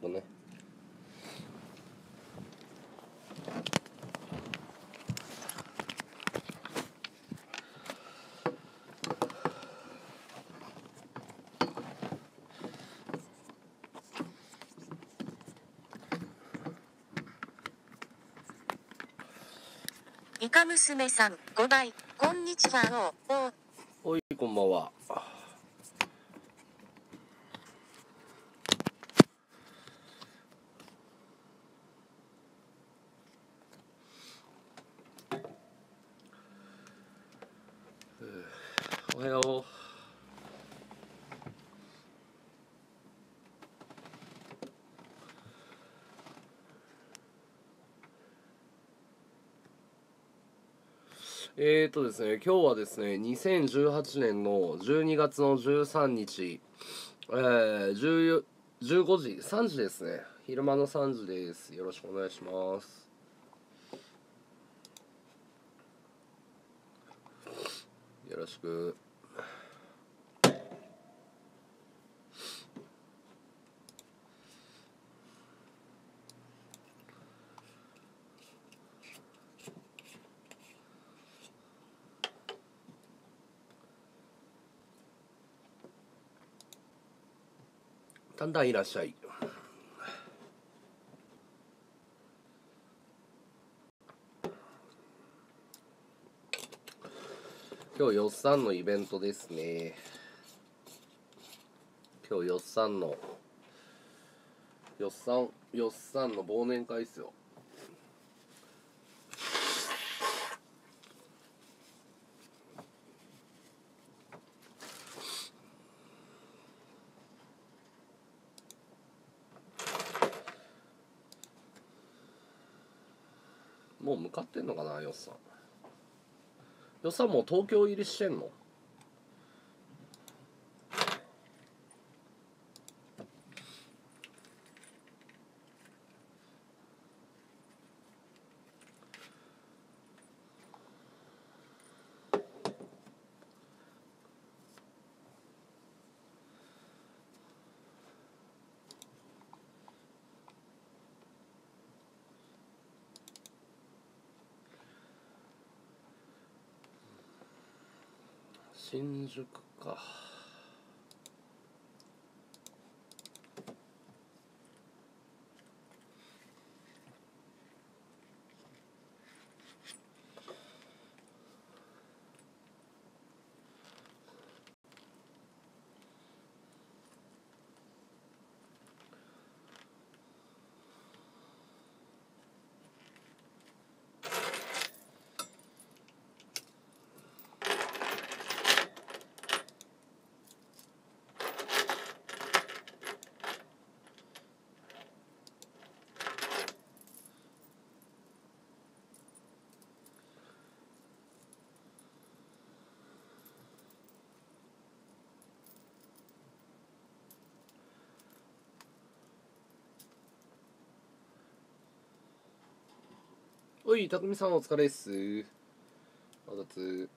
くね。イカ娘さん、5倍、こんにちは、お。おいこんばんはおはようえーとですね、今日はですね、2018年の12月の13日、えー、10 15時、3時ですね。昼間の3時です。よろしくお願いします。よろしく。んだんいらっしゃい。今日よっさんのイベントですね。今日よっさんのよっさんよっさんの忘年会っすよ。もう向かってんのかなよっさん。よっさんもう東京入りしてんの？新宿か。おいたくみさんお疲れっす。あたつ。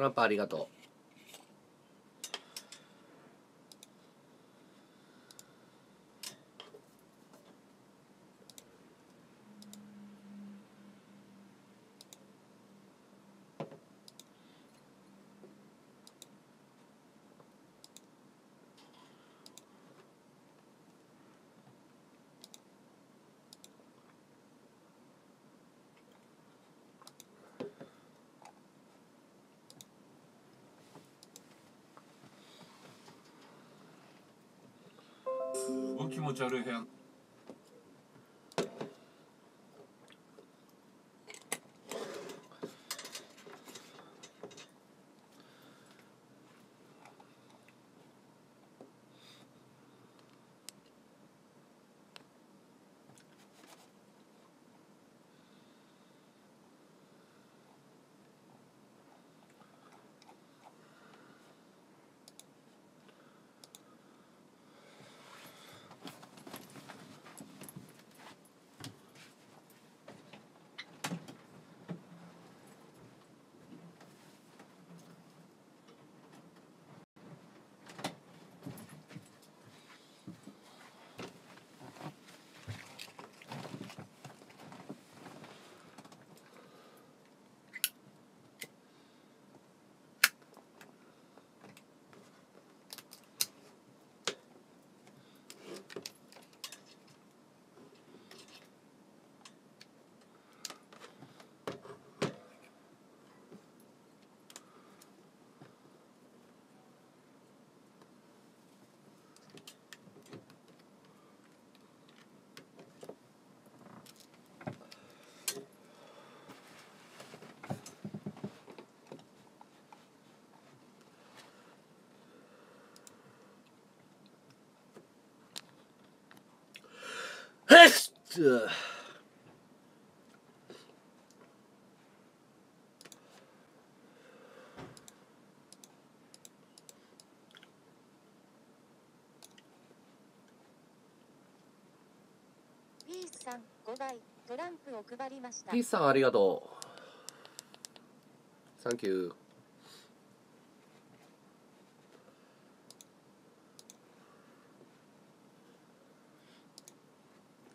トランプありがとう。ごい気持ち悪い部屋じゃあ P さん5倍トランプを配りました。ピースさんありがとう。サンキュー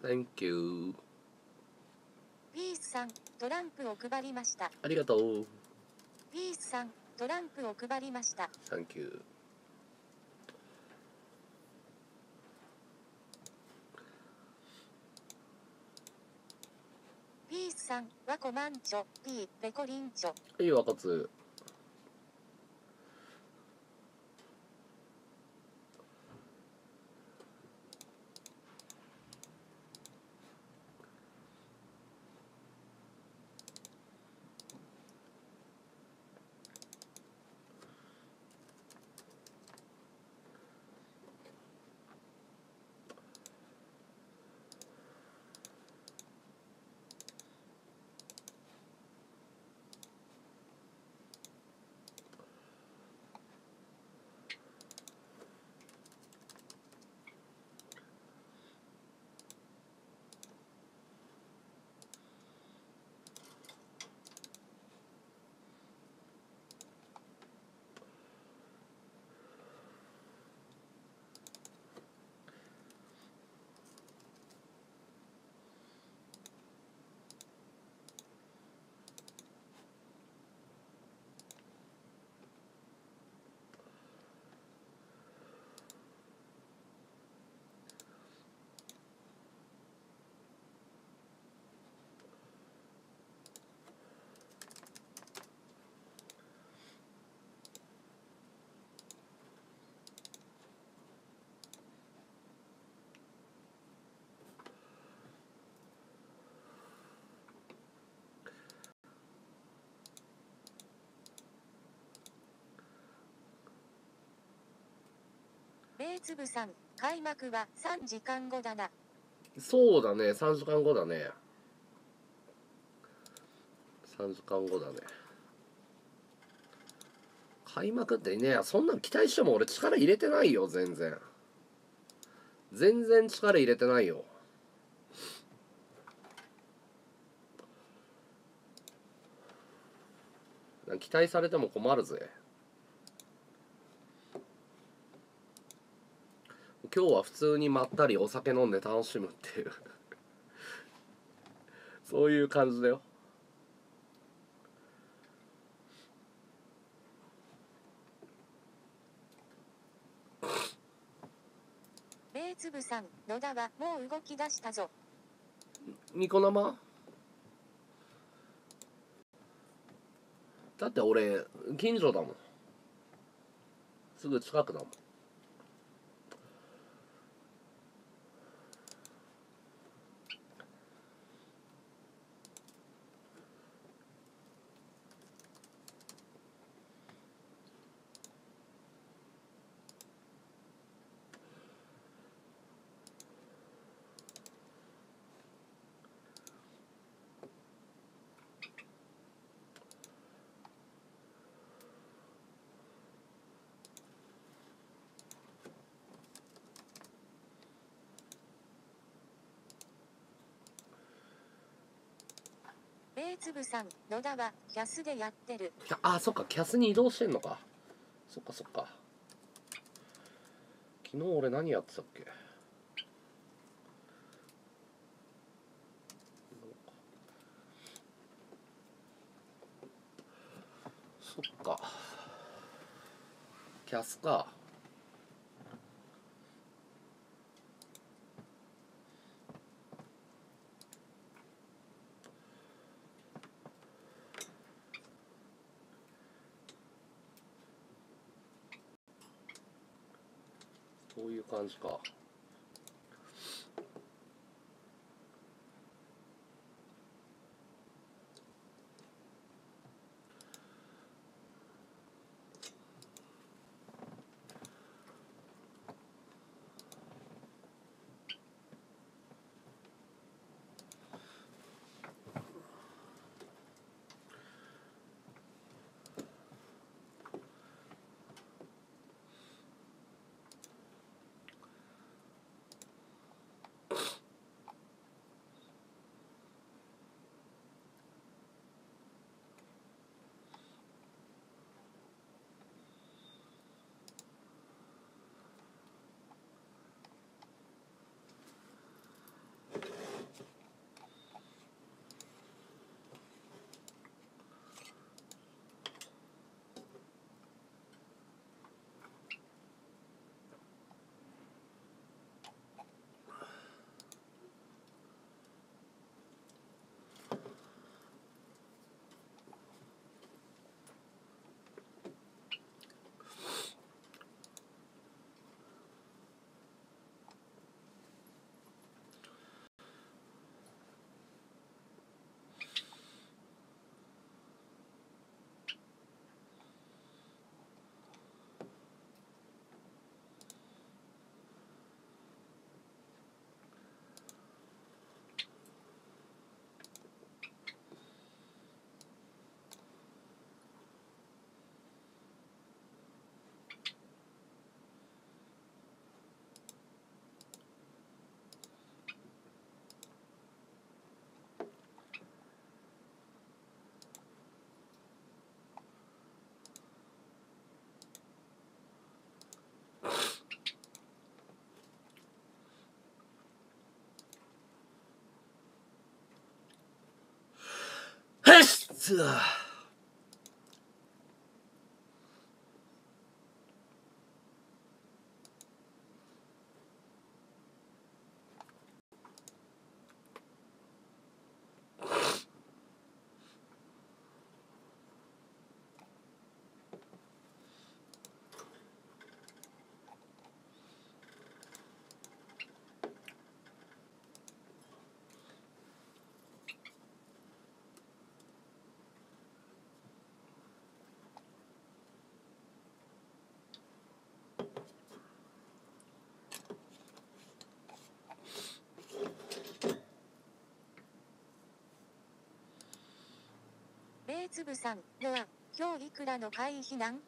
Thank you. ピースさんトランプを配りました。ありがとう。ピースさんトランプを配りました。サンキューピースさんはコマンチョ P ペコリンチョ。はい若津米粒さん開幕は3時間後だな。そうだね。3時間後だね。3時間後だね。開幕ってねそんなん期待しても俺力入れてないよ全然。全然力入れてないよ。期待されても困るぜ今日は普通にまったりお酒飲んで楽しむっていう。そういう感じだよ。米粒さん野田はもう動き出したぞ。ニコ生？だって俺近所だもん。すぐ近くだもん米粒さん野田はキャスでやってる。あそっかキャスに移動してんのか。そっかそっか。昨日俺何やってたっけ？そっか。キャスか。感じか。つ粒さん、ルア、今日いくらの会費なん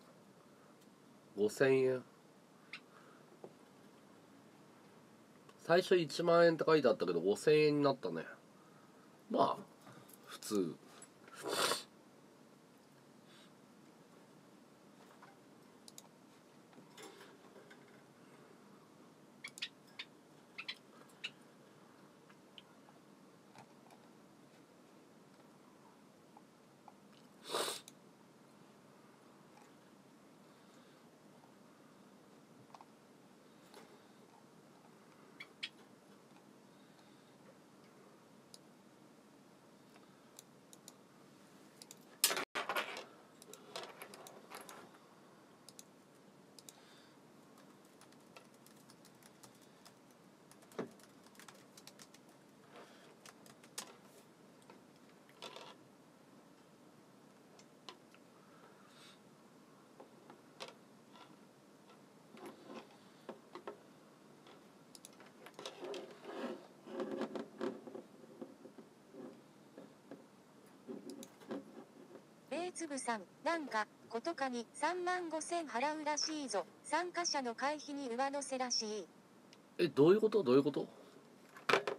？5000円。最初1万円って書いてあったけど5000円になったね。まあ普通。米粒さん、なんか、ことかに3万5千払うらしいぞ。参加者の会費に上乗せらしい。えどういうこと？どういうこと？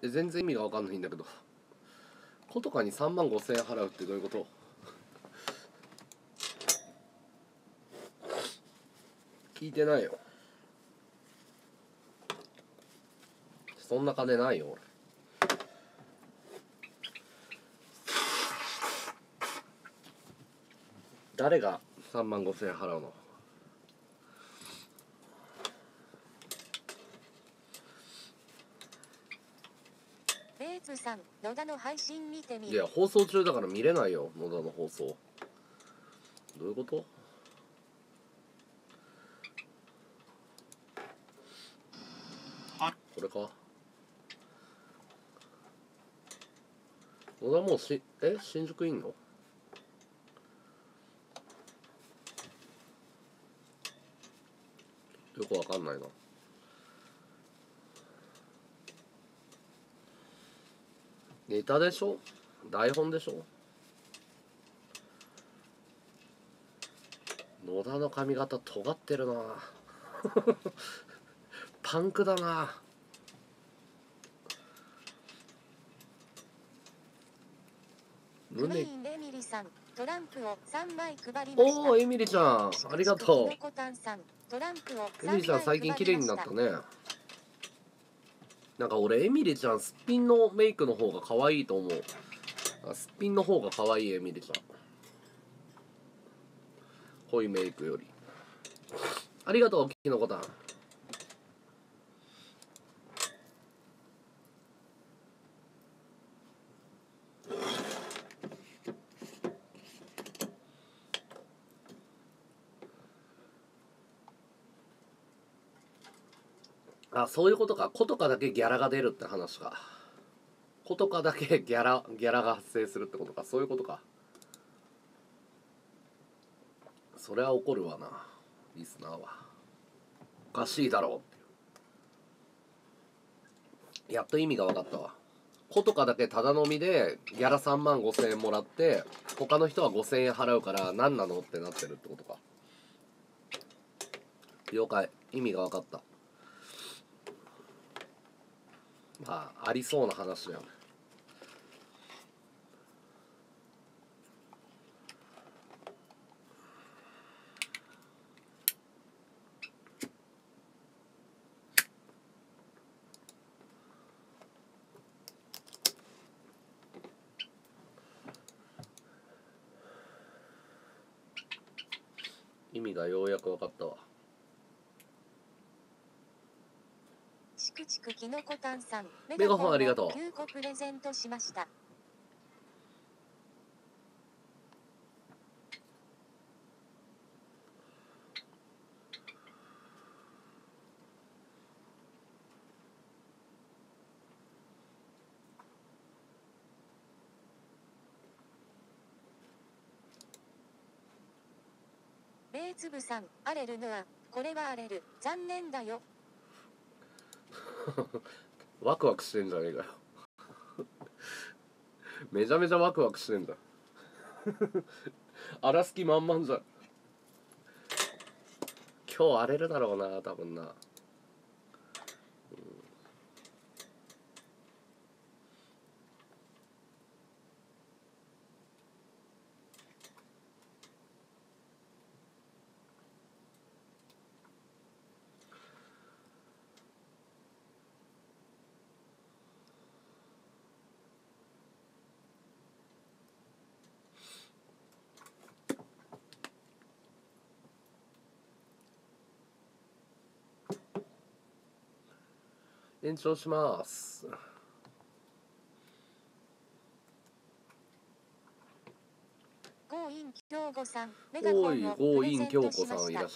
え全然意味が分かんないんだけど。子とかに3万5千払うってどういうこと？聞いてないよ。そんな金ないよ俺。誰が？3万5千円払うの？米粒さん、野田の配信見てみいや放送中だから見れないよ野田の放送。どういうこと？はこれか？野田もうしえ？新宿いんのよくわかんないなネタでしょ？台本でしょ？野田の髪型尖ってるな。パンクだな。胸。エミリさん、トランプを3枚配り。おおエミリちゃん。ありがとう。エミリちゃん最近綺麗になったねなんか俺エミリちゃんすっぴんのメイクの方が可愛いと思う。すっぴんの方が可愛いエミリちゃん。濃いメイクより。ありがとうキノコタン。あそういうことか。ことかだけギャラが出るって話か。ことかだけギャラギャラが発生するってことか。そういうことか。それは怒るわな。リスナーは。おかしいだろうやっと意味が分かったわ。ことかだけただ飲みでギャラ3万5千円もらって他の人は5千円払うから何なのってなってるってことか。了解。意味が分かった。まあありそうな話やん意味がようやく分かったチクチクキノコタンさんメガホンありがとう。9個プレゼントしました。ベイツブさん、アレルヌア、これはアレル、残念だよ。ワクワクしてんじゃねえかよ。めちゃめちゃワクワクしてんだ。荒らすき満々じゃ。ん今日荒れるだろうな多分な。延長します。ゴーイン京子さん、メガホンをプレゼントしました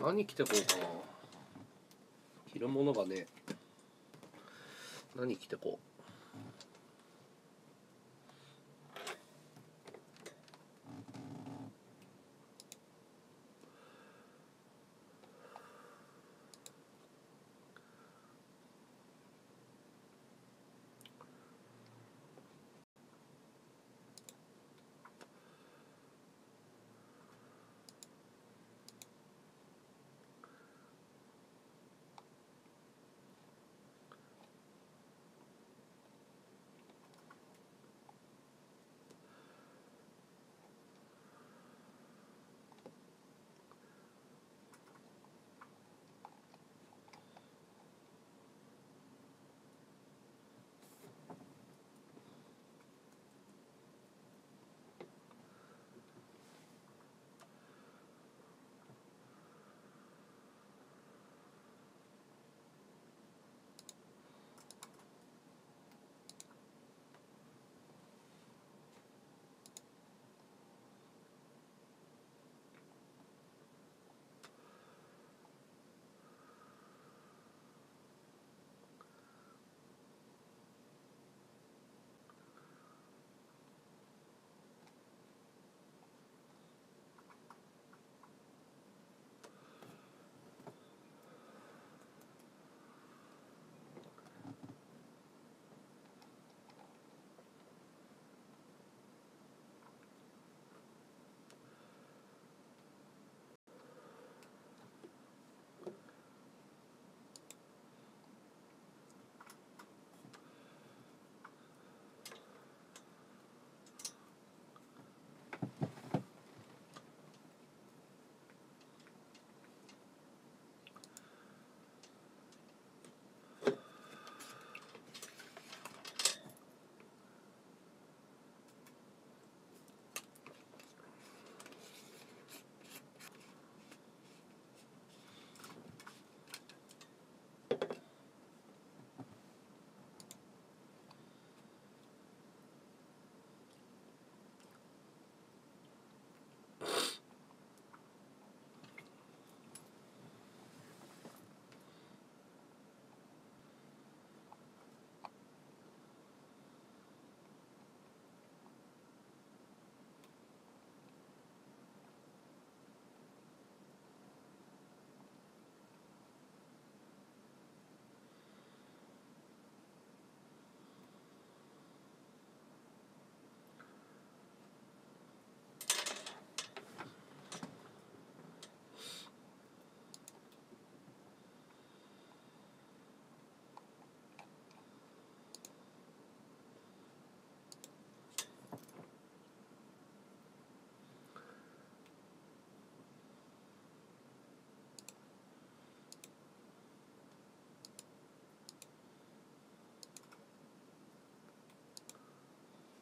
何着てこうかな。着るものがね。何着てこう。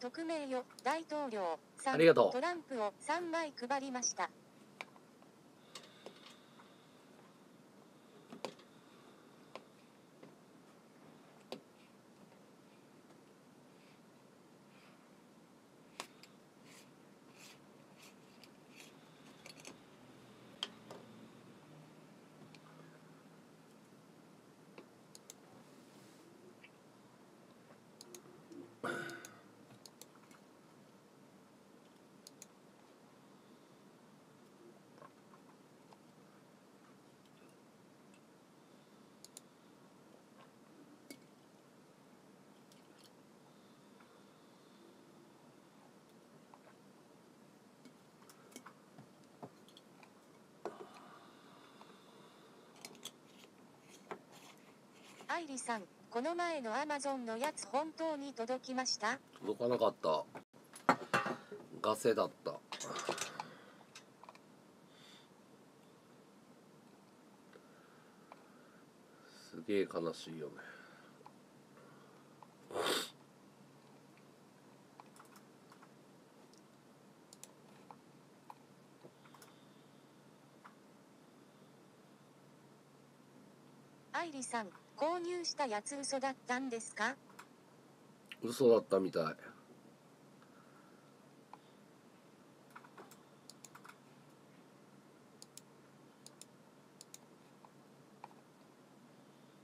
匿名よ大統領。ありがとう。トランプを3枚配りました愛理さんこの前のアマゾンのやつ本当に届きました？届かなかった。ガセだった。すげえ悲しいよね。愛理さん購入したやつ嘘だったんですか？嘘だったみたい。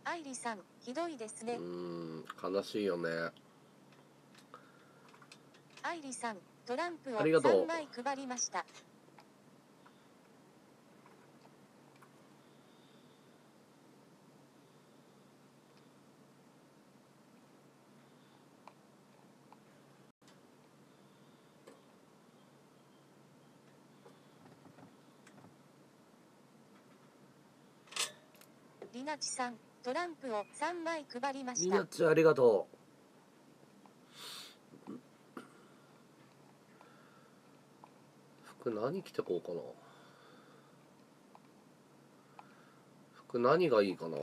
愛理さんひどいですね。うーん悲しいよね。愛理さんトランプをありがとう。3枚配りましたりなちさんトランプを3枚配りました。みなちありがとう。服何着てこうかな。服何がいいかな。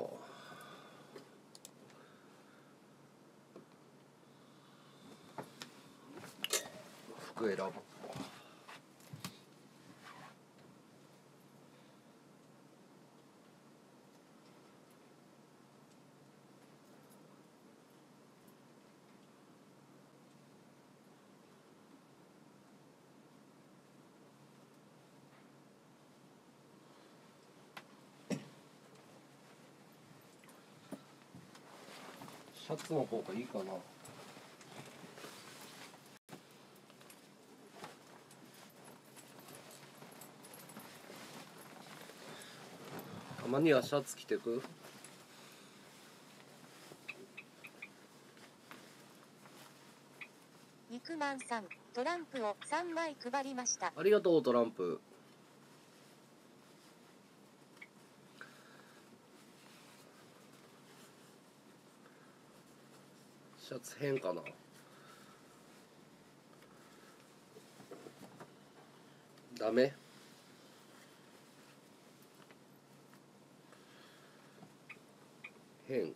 服選ぼシャツの方がいいかな。たまにはシャツ着てく？肉まんさんトランプを3枚配りました。ありがとうトランプシャツ変かな。ダメ？変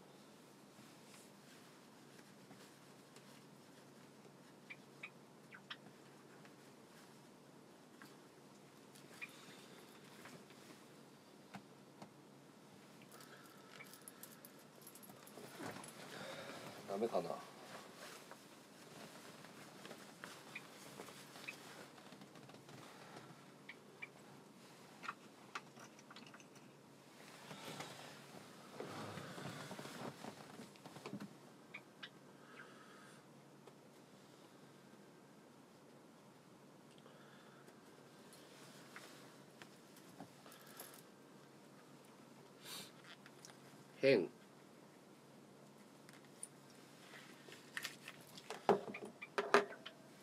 辺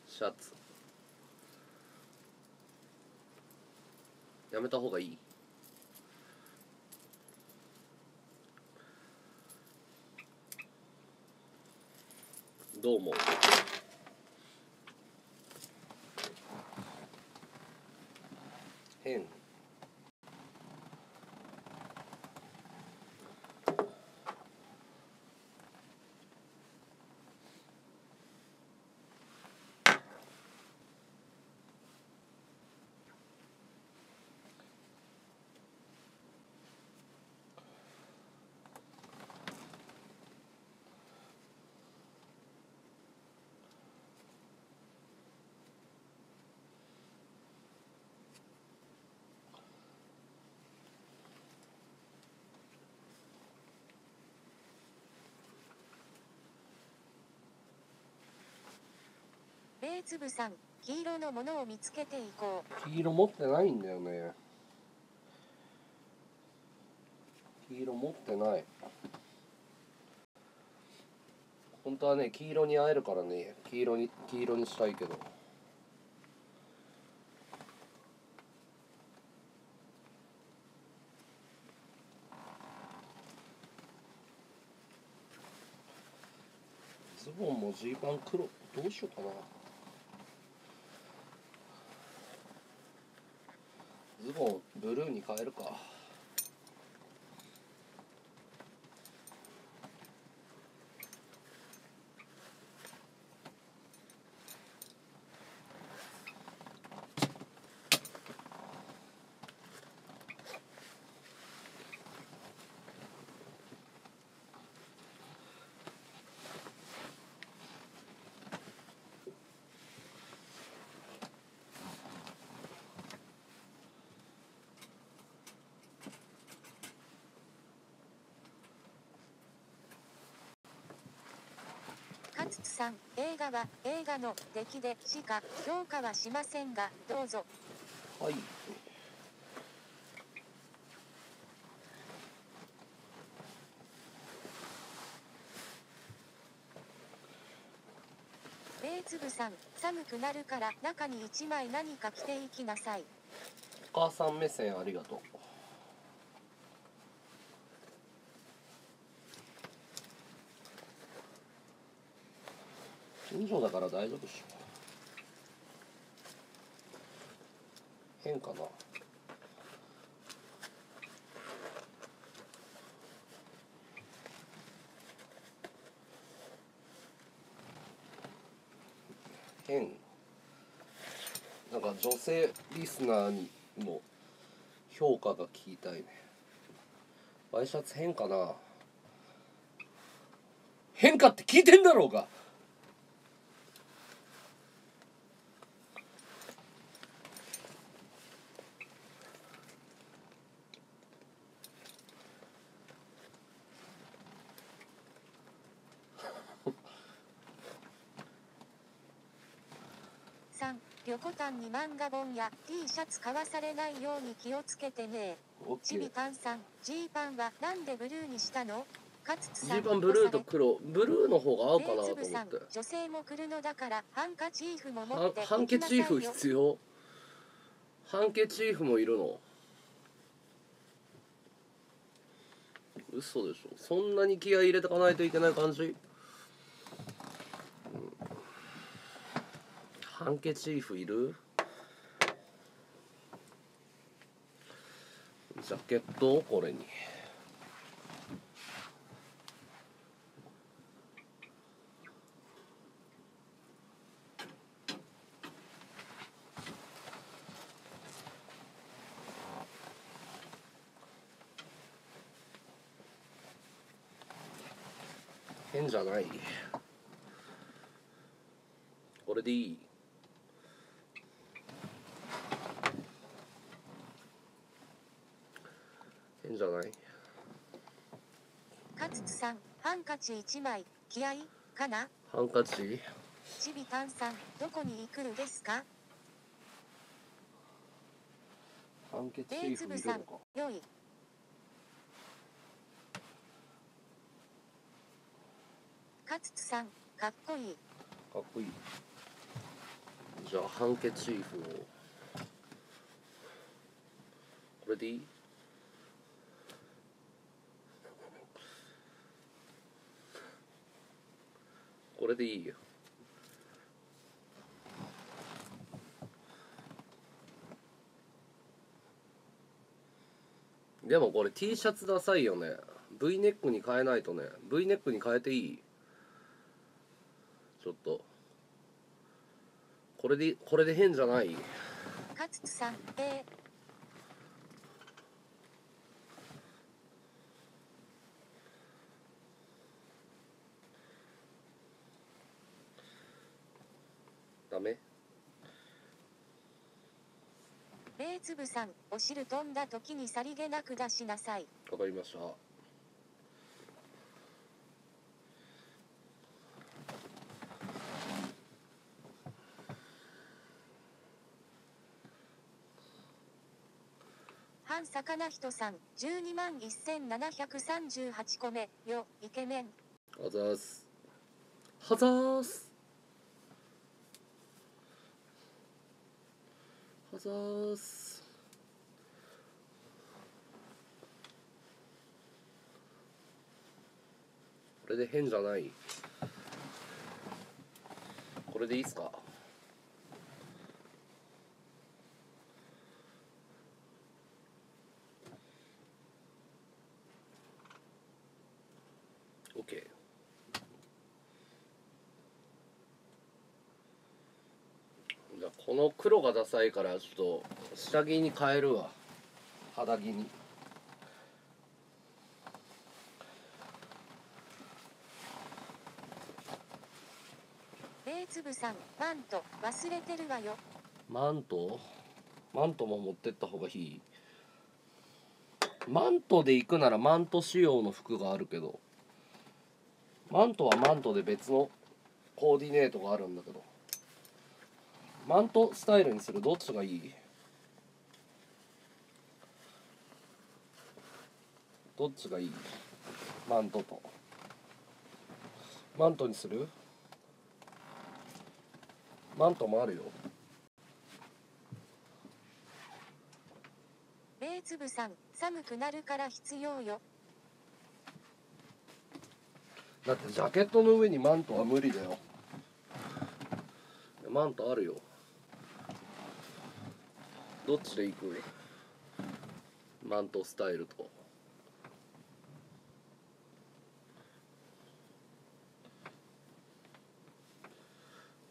シャツ。やめた方がいい。どう思う変ベイツブさん、黄色のものを見つけていこう。黄色持ってないんだよね。黄色持ってない。本当はね黄色に会えるからね。黄色に黄色にしたいけど。ズボンもジーパン黒どうしようかな。ズボンブルーに変えるか。映画は映画の出来でしか評価はしませんが、どうぞ。はいベイツブさん、寒くなるから中に1枚何か着ていきなさい。お母さん目線ありがとう近所だから大丈夫っしょ。変かな。変。なんか女性リスナーにも評価が聞きたいね。ワイシャツ変かな。変かって聞いてんだろうが3、横端に漫画本や T シャツ買わされないように気をつけてね。ちびーたんさん、ジーパンはなんでブルーにしたの？ジさん、ーパンブルーと黒。ブルーの方が合うかなと思って。女性も来るのだからハンカチーフも持ってハンケチーフ必要？ハンケチーフもいるの？嘘でしょ。そんなに気合い入れてかないといけない感じ、うん。ハンケチーフいる？ジャケットをこれに。変じゃない。これでいい変じゃない勝津さん、ハンカチ1枚、気合いかな？ハンカチ？ちびたんさん、どこに行くるですか？ハンケチーツブさんフいか、よい。勝津さん、かっこいい。かっこいい。じゃあハンケチーフを。これでいい？これでいいよ。でもこれ T シャツダサいよね。V ネックに変えないとね。V ネックに変えていい？ちょっと。これでこれで変じゃない？勝さん、えダ目つぶさん、お汁飛んだ時にさりげなく出しなさい。わかりました。半魚人さん、12万1738個目、よ、イケメン。あざーす。はざーす。ざーす。これで変じゃない。これでいいっすかオッケーじゃあこの黒がダサいからちょっと下着に変えるわ。肌着に。米粒さん、マント、忘れてるわよ。マント？マントも持ってった方がいい。マントで行くならマント仕様の服があるけど。マントはマントで別のコーディネートがあるんだけどマントスタイルにするどっちがいい？どっちがいい？マントと。マントにする？マントもあるよ。米粒さん、寒くなるから必要よ。だってジャケットの上にマントは無理だよ。マントあるよどっちで行く？マントスタイルと。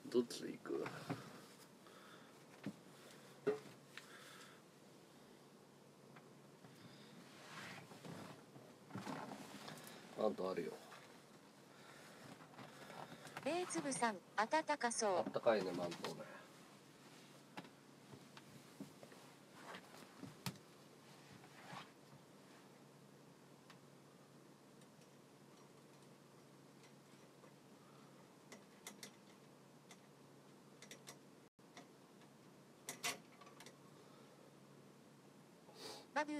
どっちで行く？マントあるよ。米粒さん、暖かそう。あ。ったかいねマントね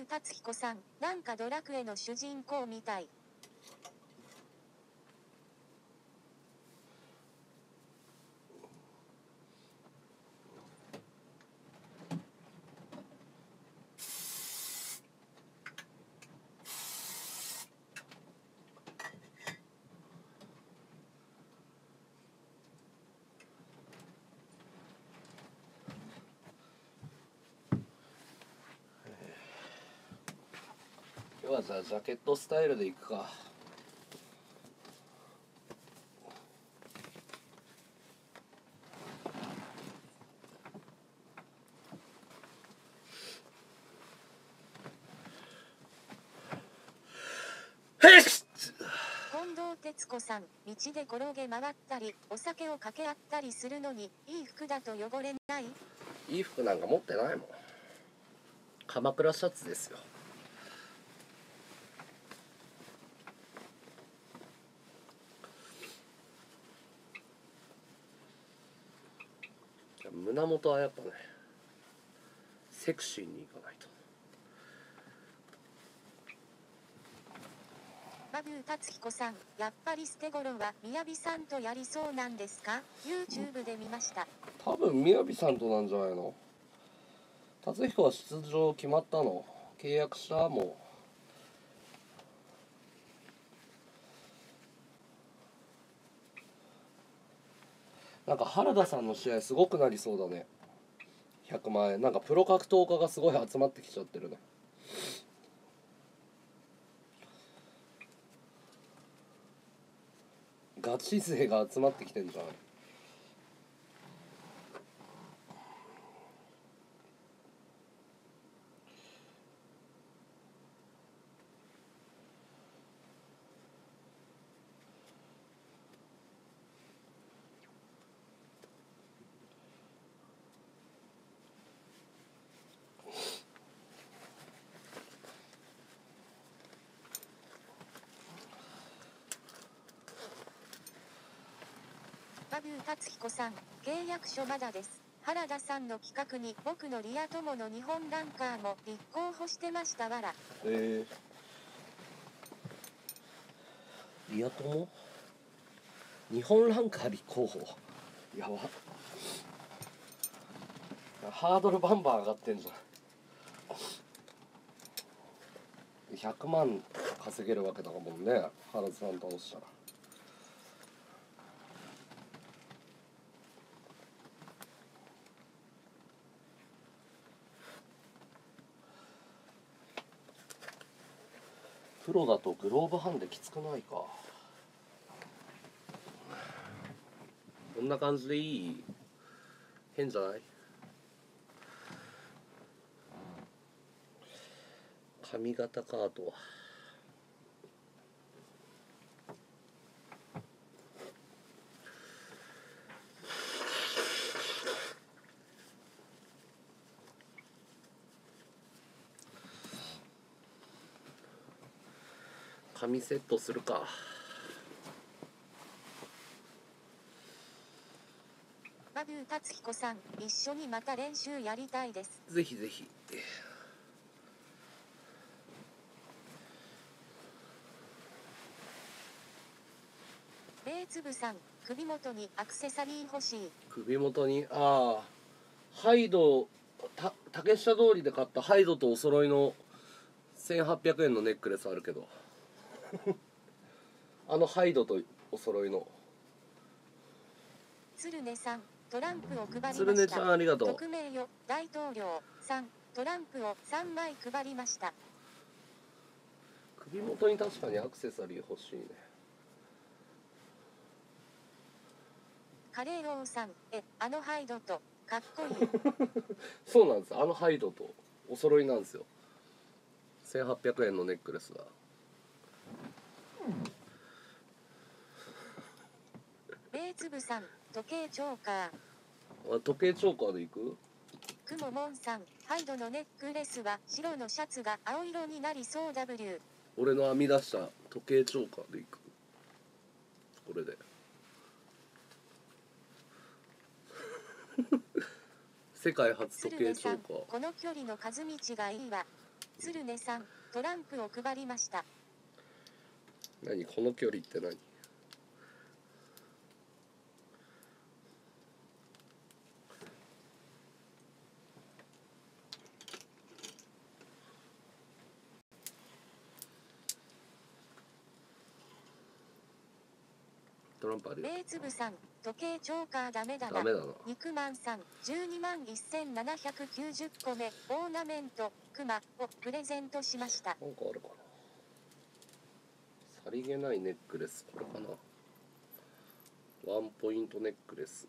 達彦さん、なんかドラクエの主人公みたい。あジャケットスタイルでいくか。近藤哲子さん、道で転げ回ったり、お酒を掛け合ったりするのに、いい服だと汚れない？いい服なんか持ってないもん。鎌倉シャツですよ胸元はやっぱねセクシーにいかないと。バブー達彦さん、やっぱり捨て頃は宮城さんとやりそうなんですか ?YouTube で見ました。多分みやびさんとなんじゃないの？達彦は出場決まったの？契約した？もうなんか原田さんの試合すごくなりそうだね。100万円。なんかプロ格闘家がすごい集まってきちゃってるね。ガチ勢が集まってきてんじゃんバブー達彦さん、契約書まだです。原田さんの企画に僕のリア友の日本ランカーも立候補してましたわら。えー、リア友？日本ランカー立候補？やば。ハードルバンバン上がってんじゃん100万稼げるわけだもんね原田さん倒したら。プロだとグローブハンデきつくないか。こんな感じでいい？変じゃない？髪型かあとは。髪セットするか。バブー達彦さん、一緒にまた練習やりたいです。ぜひぜひ。米粒さん、首元にアクセサリー欲しい。首元に？ああ。ハイドた竹下通りで買ったハイドとお揃いの1800円のネックレスあるけど あのハイドとお揃いの。鶴音さん、トランプを配りました。鶴音ちゃんありがとう。匿名よ、大統領。さん、トランプを3枚配りました。首元に確かにアクセサリー欲しいね。カレー王さん、え、あのハイドと、かっこいい。そうなんです。あのハイドとお揃いなんですよ。1800円のネックレスが米粒さん、時計チョーカー。あ時計チョーカーでいく？くももんさん、ハイドのネックレスは白のシャツが青色になりそう W。俺の編み出した時計チョーカーでいくこれで 世界初時計チョーカーこの距離の数道がいいわ。鶴音さん、トランプを配りました。何この距離って何？トランプあるよ米粒さん、時計チョーカーダメだな。ダメだな肉まんさん、12万1790個目、オーナメント、クマをプレゼントしました。なんかあるかなさりげないネックレス。これかなワンポイントネックレス。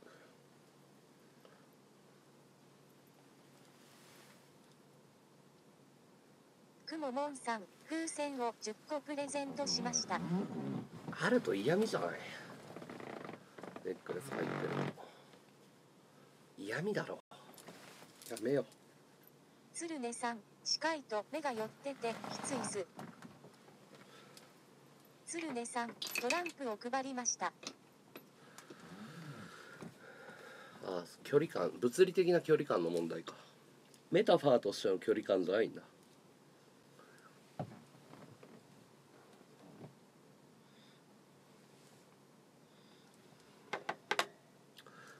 くももんさん、風船を10個プレゼントしました。あると嫌味じゃない。ネックレス入ってるの。嫌味だろ。やめよ鶴音さん、近いと目が寄っててきついっす。鶴音さん、トランプを配りました。ああ距離感物理的な距離感の問題かメタファーとしての距離感じゃないんだ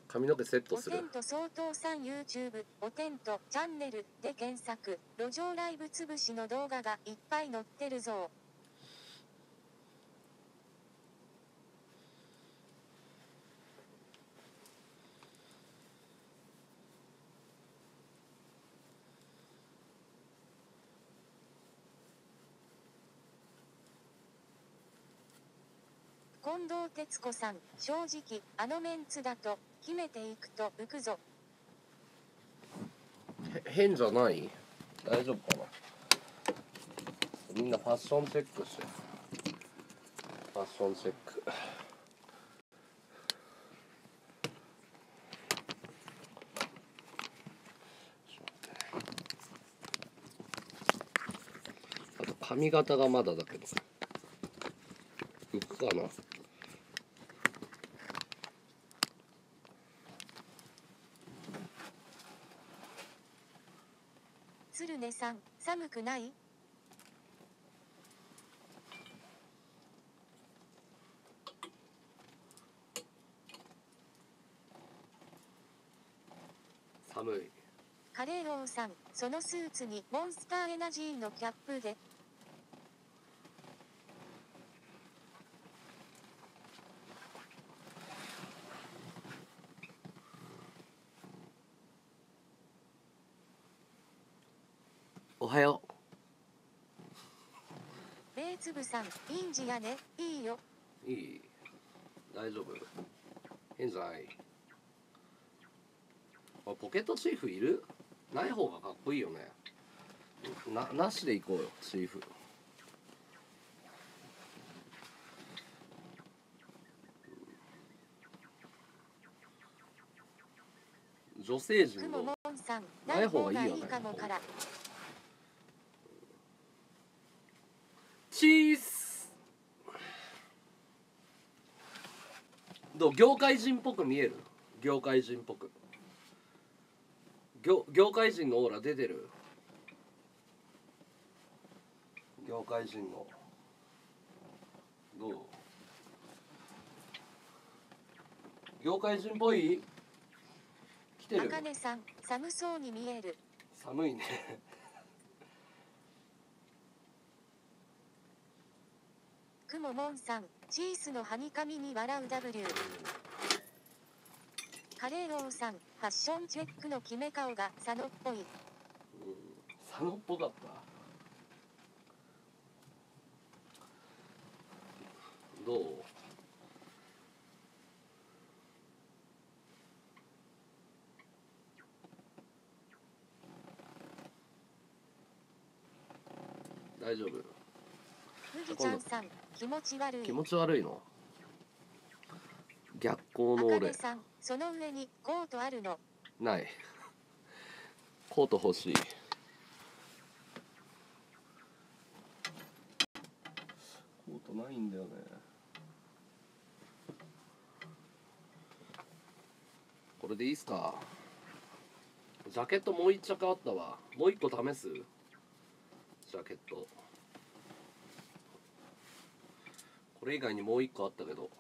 髪の毛セットおするてんと総統さん YouTube、おてんとチャンネルで検索、路上ライブつぶしの動画がいっぱい載ってるぞ。近藤哲子さん、正直、あのメンツだと、決めていくと浮くぞ。変じゃない？大丈夫かな？みんなファッションチェックして。ファッションチェック。あと髪型がまだだけど。浮くかな？さん、寒くない？寒い。カレー王さん、そのスーツにモンスターエナジーのキャップで、おはよベイツブさん、インジやね、いいよ。ういい。大丈夫。変じゃないあポケットチーフいる？ない方がかっこいいよね。ななしでいこうよチーフ。女性陣のない方がいいよね方がいいかもから。チースどう？業界人っぽく見える？業界人っぽく。業業界人のオーラ出てる？業界人の。どう？業界人っぽい？来てあるかねさん、寒そうに見える。寒いね。くももんさん、チースのはにかみに笑う W。カレー王さん、ファッションチェックの決め顔が佐野っぽい。佐野っぽかったどう？大丈夫麦ちゃんさん、気持ち悪い。気。持ち悪いの？逆光あの俺。さん、その上にコートあるの。ない。コート欲しい。コートないんだよね。これでいいっすか？ジャケットもう一着あったわ。もう一個試す？ジャケットこれ以外にもう一個あったけど。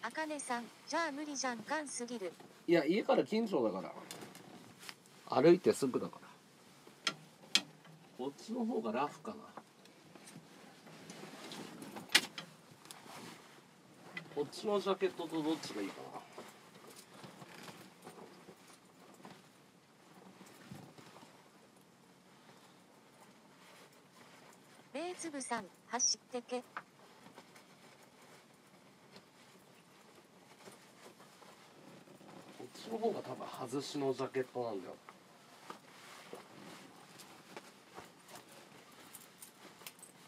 あかねさん、じゃあ無理じゃんかんすぎる。いや家から近所だから。歩いてすぐだから。こっちの方がラフかな。こっちのジャケットとどっちがいいかなさん、走ってけ。こっちの方が多分外しのジャケットなんだよ。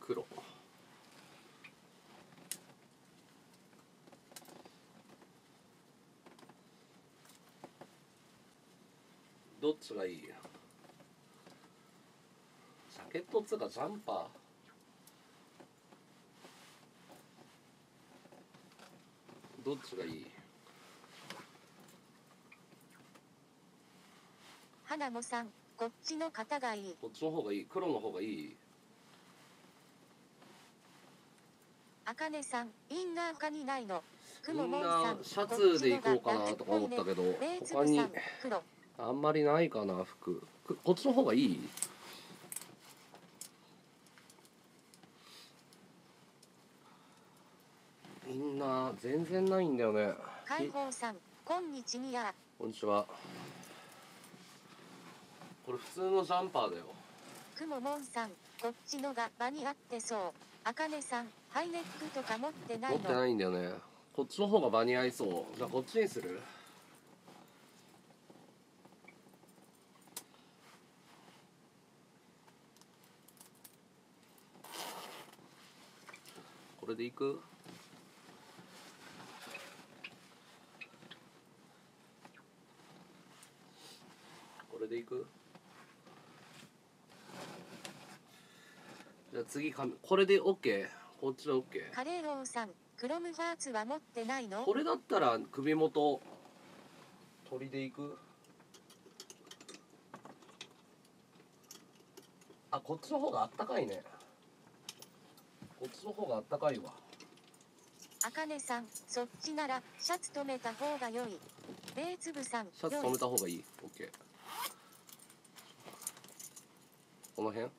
黒。どっちがいい？やジャケットっつうかジャンパー。どっちがいい？花もさん、こっちの肩がいい。こっちの方がいい黒の方がいいあかねさん、インナー他にないの。くみんももんさ。シャツで行こうかなとか思ったけど他に。あんまりないかな服くこっちの方がいいみんな全然ないんだよね。解放さん、こんにちにや。こんにちは。これ普通のジャンパーだよ。くももんさん、こっちのが場に合ってそう。あかねさん、ハイネックとか持ってないの？持ってないんだよね。こっちの方が場に合いそう。じゃあこっちにする？これでいく？でいく？じゃあ次かこれで OK こっちで OK カレー王さん、クロムハーツは持ってないの？これだったら首元鳥でいく？あこっちの方があったかいね。こっちの方があったかいわ。あかねさん、そっちならシャツ止めた方が良い。ベーツブさん、シャツ止めた方がいい。オッケーこの辺？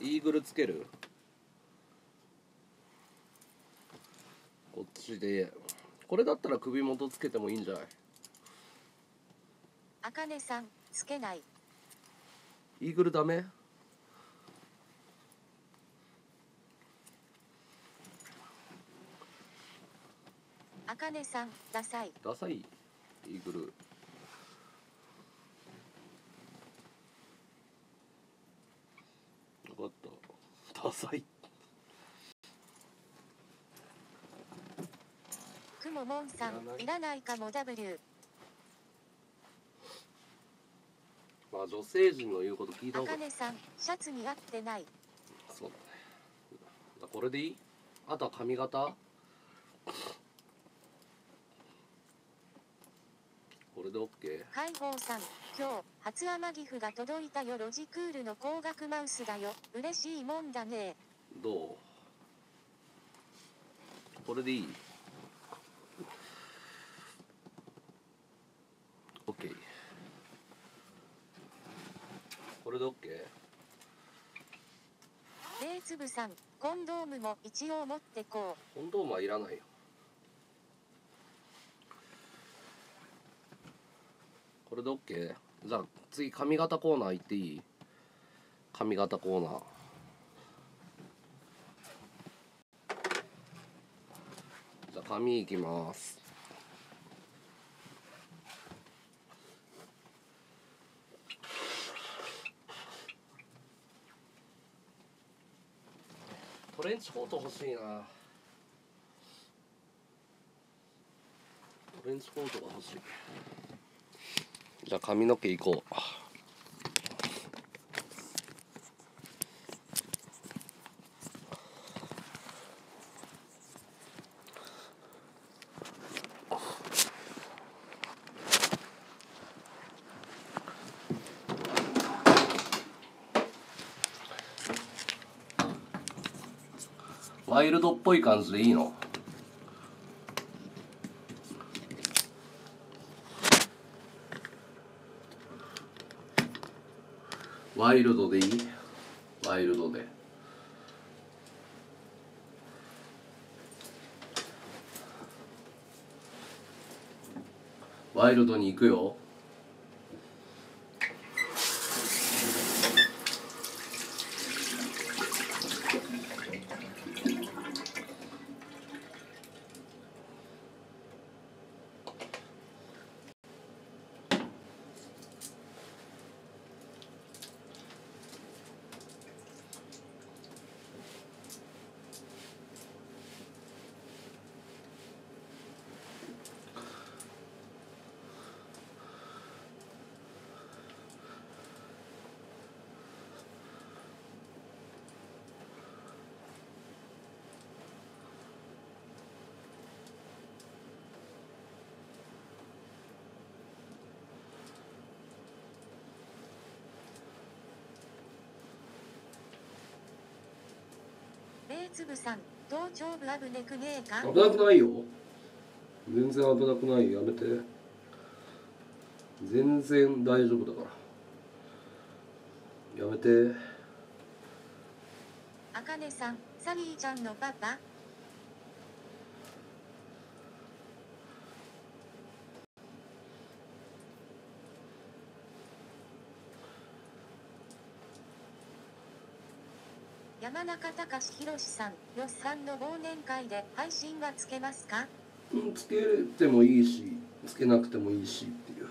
イーグルつける？こっちで。これだったら首元つけてもいいんじゃない？あかねさん、つけない。イーグルダメ？あかねさん、ダサい。ダサい？イーグル分かったダサい。くももんさん、い。らないかも W。まあ女性陣の言うこと聞いたあ方が。かねさん、シャツに合ってない。そうだね。だこれでいい？あとは髪型？これで OK 海宝さん、今日、初天岐阜が届いたよロジクールの光学マウスだよ。嬉しいもんだね。どう？これでいい ?OK これで OK? ベーツブさん、コンドームも一応持ってこう。コンドームはいらないよこれで OK? じゃあ次髪型コーナー行っていい？髪型コーナー。じゃあ髪いきます。トレンチコート欲しいな。トレンチコートが欲しい。じゃあ髪の毛いこう。ワイルドっぽい感じでいいの？ワイルドでいい？ワイルドで。ワイルドに行くよ。ベーツブさん、頭頂部危ねくねえか？危なくないよ。全然危なくないよ。やめて。全然大丈夫だから。やめて。あかねさん、サリーちゃんのパパ山中隆弘さん、よっさんの忘年会で配信はつけますか？うんつけてもいいしつけなくてもいいしっていう。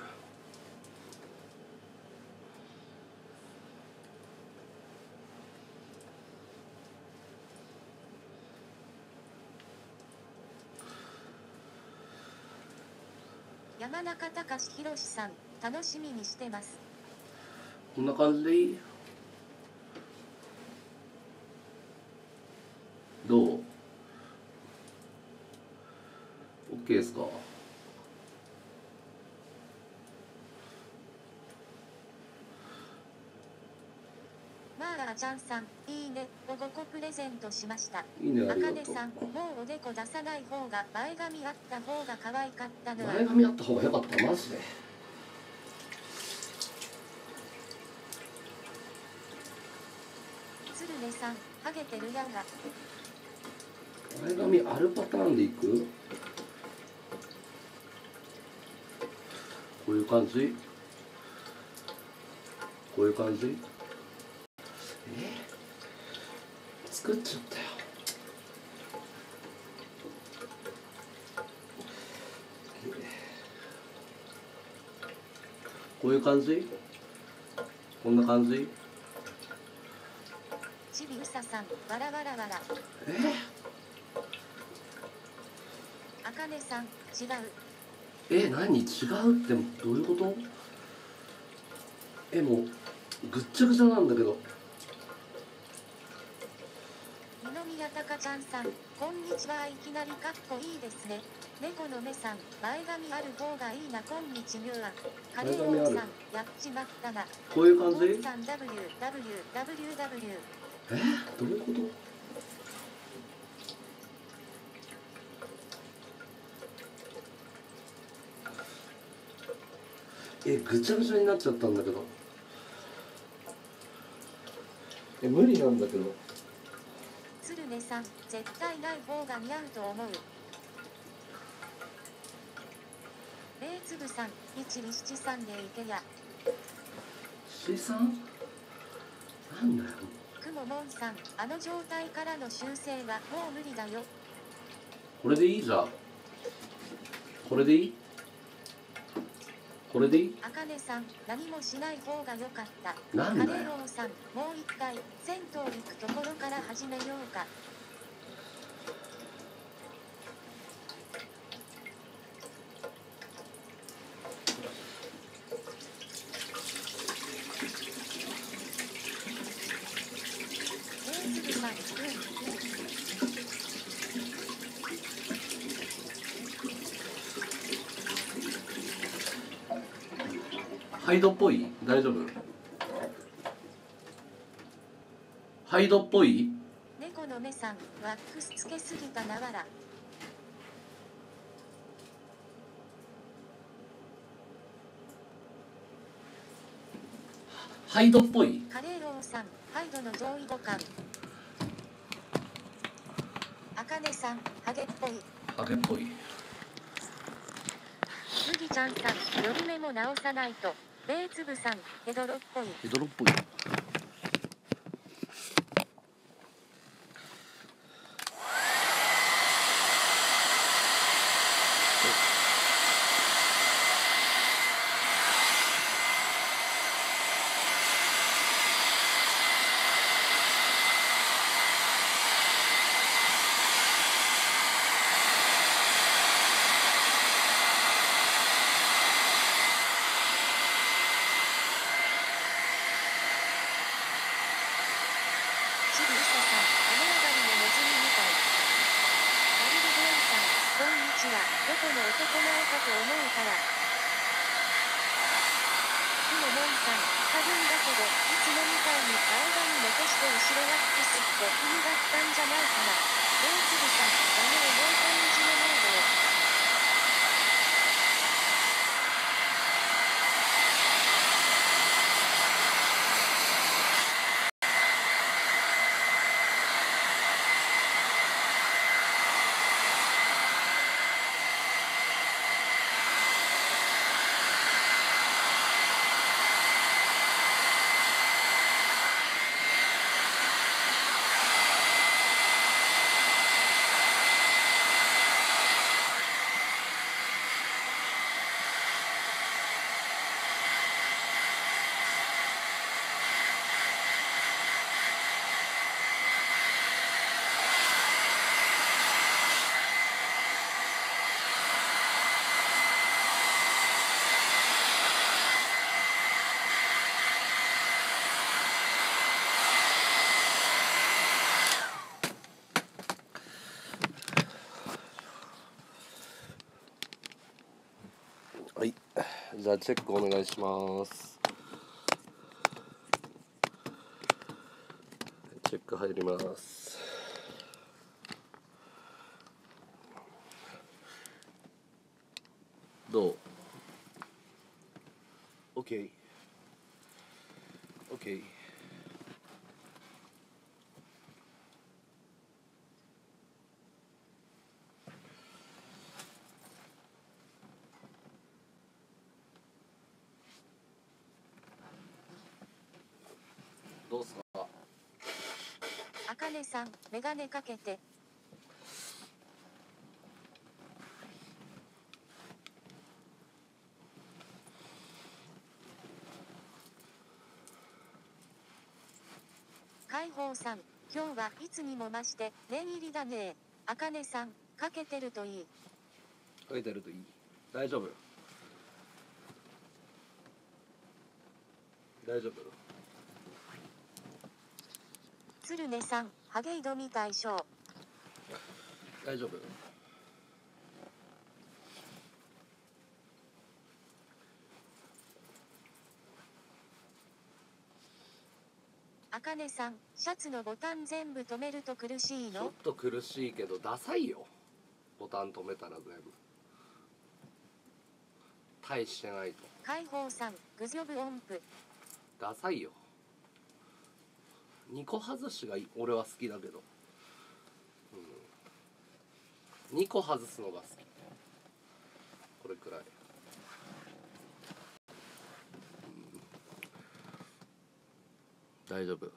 山中隆弘さん、楽しみにしてます。こんな感じでいいどう OK ですかマーラーちゃんさん、いいね、を5個プレゼントしました。いいねあかねさん、もうおでこ出さない方が前髪あった方が可愛かったのは。前髪あった方が良かったマジで鶴根さん、ハゲてるやが。前髪あるパターンでいく？こういう感じ？こういう感じえ作っちゃったよ。こういう感じ？こんな感じ？ちびうささん、わらわらわら。え？あかねさん、違う。え何？違うってどういうこと？えもうぐっちゃぐちゃなんだけど二宮貴ちゃんさん、こんにちは。いきなりかっこいいですね。猫の目さん、前髪ある方がいいな。こんにちは。カレー王さん、やっちまったな。こういう感じ？さん W W W W えどういうことえぐちゃぐちゃになっちゃったんだけどえ無理なんだけど鶴根さん、絶対ない方が似合うと思う。レイツブさん、一里七三でいけや。さんなんだよくももんさん、あの状態からの修正はもう無理だよ。これでいい？じゃんこれでいい？これでいい？あかねさん、何もしない方が良かった。なんだよカレー王さん、もう一回、銭湯行くところから始めようか。レイズブさん、うん、うん。ハイドっぽい？大丈夫？ハイドっぽい？猫の目さん、ワックスつけすぎたなわら。ハイドっぽい？カレーローさん、ハイドの上位互換。あかねさん、ハゲっぽい。ハゲっぽい麦ちゃんさん、より目も直さないと。ベーツブさん、ヘドロっぽい。ヘドロっぽいじゃあチェックお願いします。チェック入りますどう ?OK OK どうすかあかねさん、メガネかけて。海宝さん、今日はいつにも増して念入りだねあかねさん、かけてるといい。かけてるといい大丈夫大丈夫鶴音さん、ハゲイドみ対象。大丈夫あかねさん、シャツのボタン全部止めると苦しいのちょっと苦しいけどダサいよボタン止めたら全部大してないと海宝さん、グジョブ音符。ダサいよ2個外しが俺は好きだけど、うん、2個外すのが好き。これくらい、うん。大丈夫。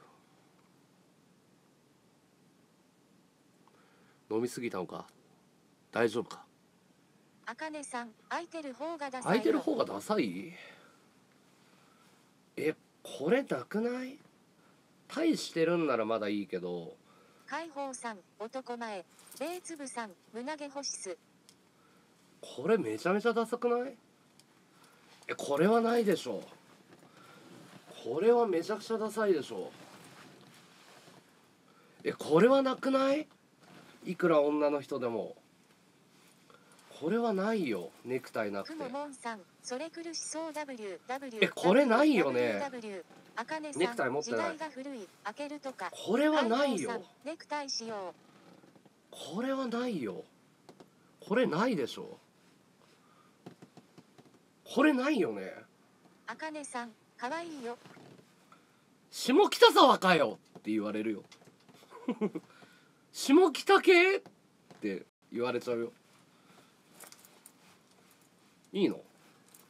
飲みすぎたのか？大丈夫か？あかねさん、空いてる方がダサいの。空いてる方がダサいえこれなくないタイしてるんならまだいいけど。海宝さん、男前。米粒さん、胸毛干しす。これめちゃめちゃダサくない？えこれはないでしょこれはめちゃくちゃダサいでしょえこれはなくない？いくら女の人でも。これはないよネクタイなくくて。ももんさん、それ苦しそう W、W。えこれないよねネクタイ持ってない時代が古い、開けるとか。これはないよネクタイしよこれはないよこれないでしょこれないよねう。あかねさん、かわいいよ。下北沢かよって言われるよ 下北系って言われちゃうよいいの？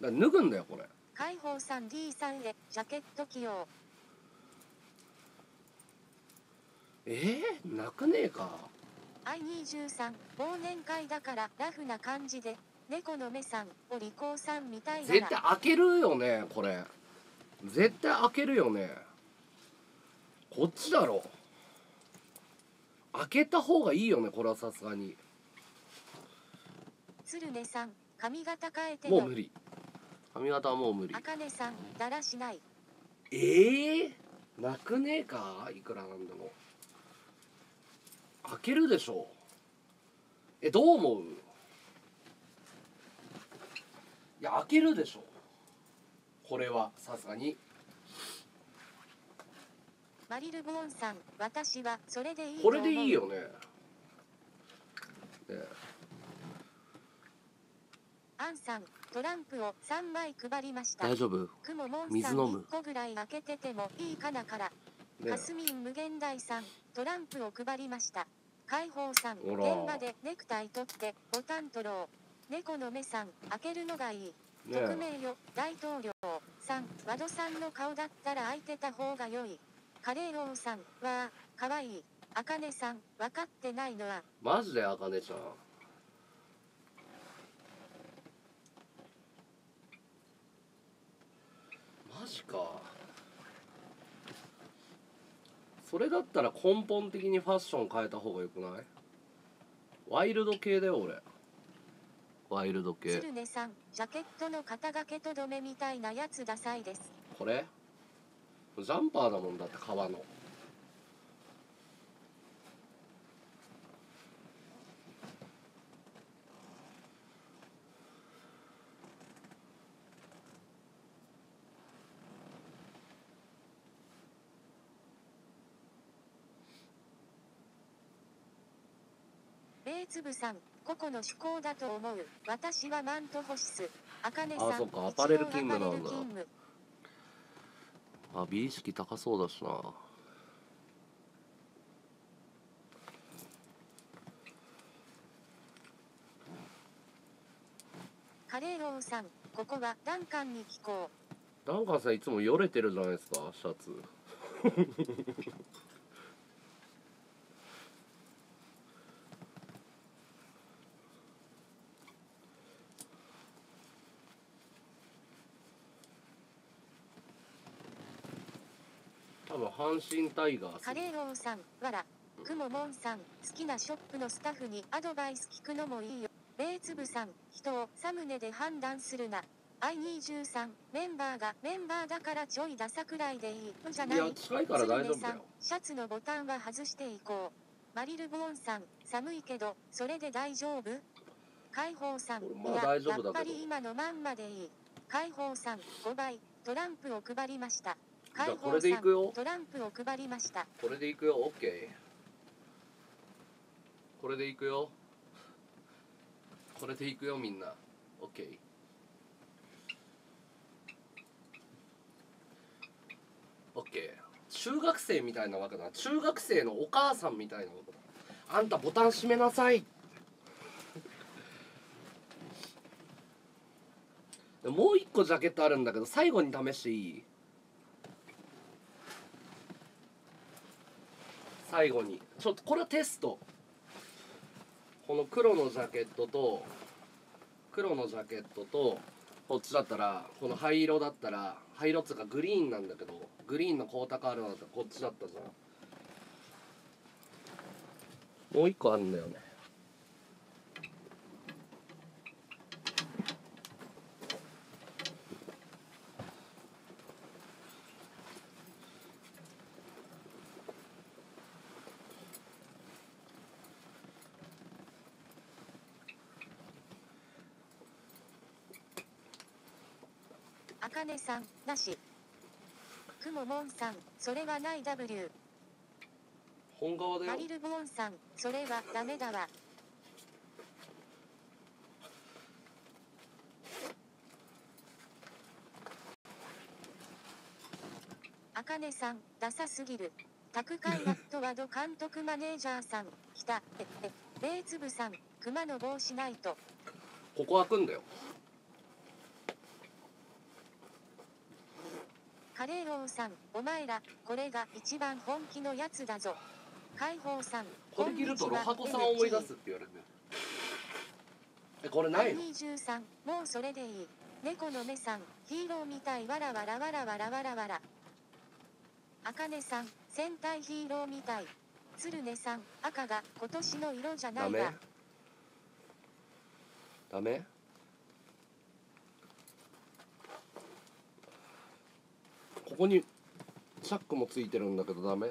だ脱ぐんだよこれ。海宝さん D さんへ、ジャケット起用。えー、なくねえか。I23、忘年会だからラフな感じで、猫の目さん、お利口さんみたいな絶対開けるよねこれ。絶対開けるよね。こっちだろ。開けた方がいいよねこれはさすがに。鶴音さん、髪型変えてよもう無。理髪型はもう無理。あかねさん、だらしない。ええー、なくねえか？いくらなんでも。開けるでしょ。えどう思う？いや開けるでしょ。これはさすがに。マリルボーンさん、私はそれでいいとこ。れでいいよね。ねアンさん、トランプを3枚配りました。大丈夫？くももんさん水飲む1個ぐらい開けててもいいかなから。ねかすみん無限大さん、トランプを配りました。海宝さん、現場でネクタイ取ってボタン取ろう。猫の目さん、開けるのがいい。ね匿名よ、大統領さん、和田さんの顔だったら開いてた方が良い。カレー王さん、わあ、かわいい。あかねさん、分かってないのは、マジであかねちゃんマジか。それだったら根本的にファッション変えた方がよくない？ワイルド系だよ俺。ワイルド系。鶴音さん、ジャケットの肩掛けとどめみたいなやつダサいです。これ？ジャンパーだもんだって革の粒さん、個々の趣向だと思う。私はマントホシス。あかねさん、あそっかアパレル勤務なんだあ美意識高そうだしなカレーローさん、ここはダンカンに聞こう。ダンカンさんいつもよれてるじゃないですかシャツ 阪神タイガースカレーローさん、わら。くももんさん、好きなショップのスタッフにアドバイス聞くのもいいよ。レイツブさん、人をサムネで判断するな。I23、メンバーがメンバーだからちょいダサくらいでいいのじゃないいや近いから大丈夫だよシャツのボタンは外していこう。マリルボーンさん、寒いけど、それで大丈夫？解放さん、いや、やっぱり今のまんまでいい。解放さん、5倍、トランプを配りました。じゃあ解これでいくよ。トランプを配りました。これでいくよ。OK これでいくよ。これでいくよみんな。OK オッケー中学生みたいなわけだ中学生のお母さんみたいなわけだ。あんたボタン閉めなさい。でもう一個ジャケットあるんだけど最後に試していい？最後に。ちょっとこれはテスト。この黒のジャケットと黒のジャケットとこっちだったらこの灰色だったら灰色っつうかグリーンなんだけどグリーンの光沢あるのだったらこっちだったじゃん。もう一個あるんだよね。さん、なし。くももんさん、それはない W。本革だよマリルボーンさん、それはダメだわ。あかねさん、ダサすぎる。宅会ワットワド監督マネージャーさん、来た。え、え、レイツブさん、熊の帽子ないと。ここ開くんだよカレーローさん、お前ら、これが一番本気のやつだぞ。解放さん、これ着るとロハコさんを思い出すって言われるん。だよえこれないの？23もうそれでいい。猫の目さんヒーローみたいわらわらわらわらわらわら。あかねさん戦隊ヒーローみたい。鶴音さん赤が今年の色じゃなダメ？いわダメ？ここにチャックもついてるんだけどダメ？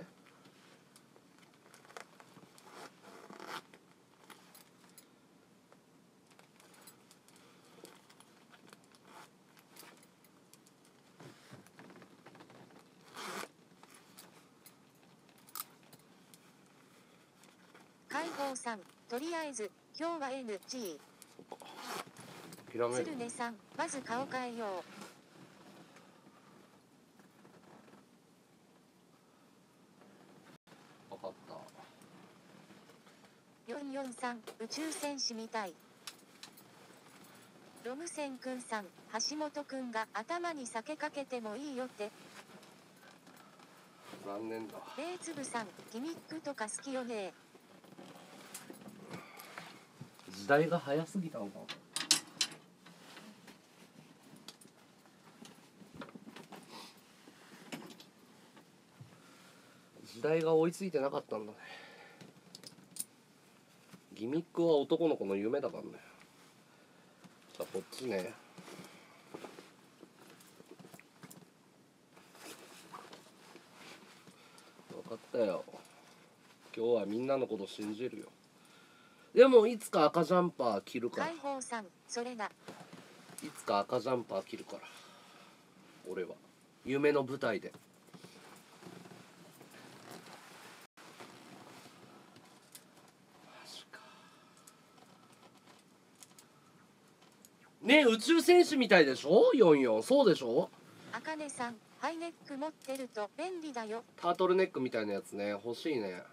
解放さんとりあえず今日は NG ひらめ鶴音さんまず顔変えよ分かったう443宇宙戦士みたい。ロムセンくんさん橋本くんが頭に酒かけてもいいよって。残念だ。レイツブさんギミックとか好きよね。時代が早すぎたのか。時代が追いついてなかったんだねギミックは男の子の夢だからね。じゃあこっちね。分かったよ。今日はみんなのこと信じるよ。でもいつか赤ジャンパー着るから。解放さんそれないつか赤ジャンパー着るから。俺は。夢の舞台でマジかね宇宙戦士みたいでしょ？44そうでしょ？あかねさんハイネック持ってると便利だよ。タートルネックみたいなやつね。欲しいね。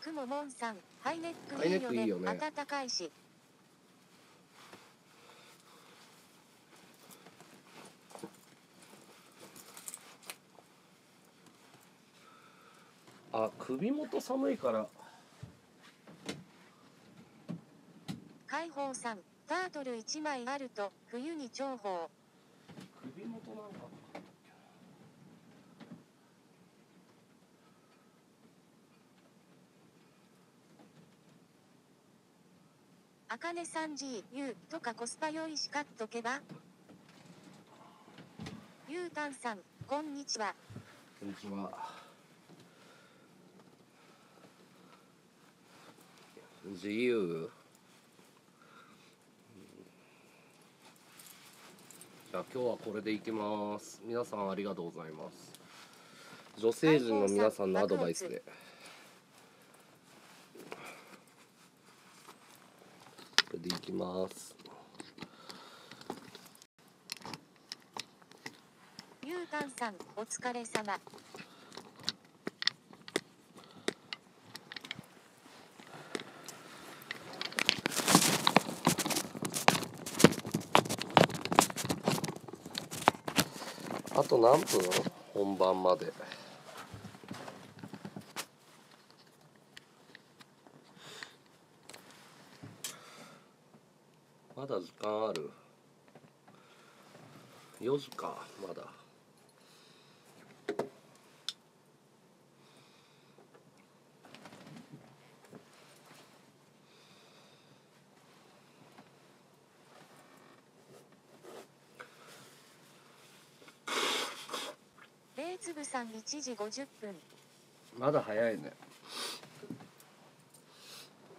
くももんさんハイネックハイネッいいよねクいいよね。暖かいしあ首元寒いから。開放さんタートル1枚あると冬に重宝。首元なんか。あかねさん GU とかコスパ良いし買っとけば。ゆうたんさんこんにちは。こんにちは自由。じゃあ今日はこれでいきます。皆さんありがとうございます。女性陣の皆さんのアドバイスで。これでいきます。ゆうたんさんお疲れ様。と何分？本番まで。まだ時間ある？4時かまだ。レイツブさん1時50分。まだ早いね。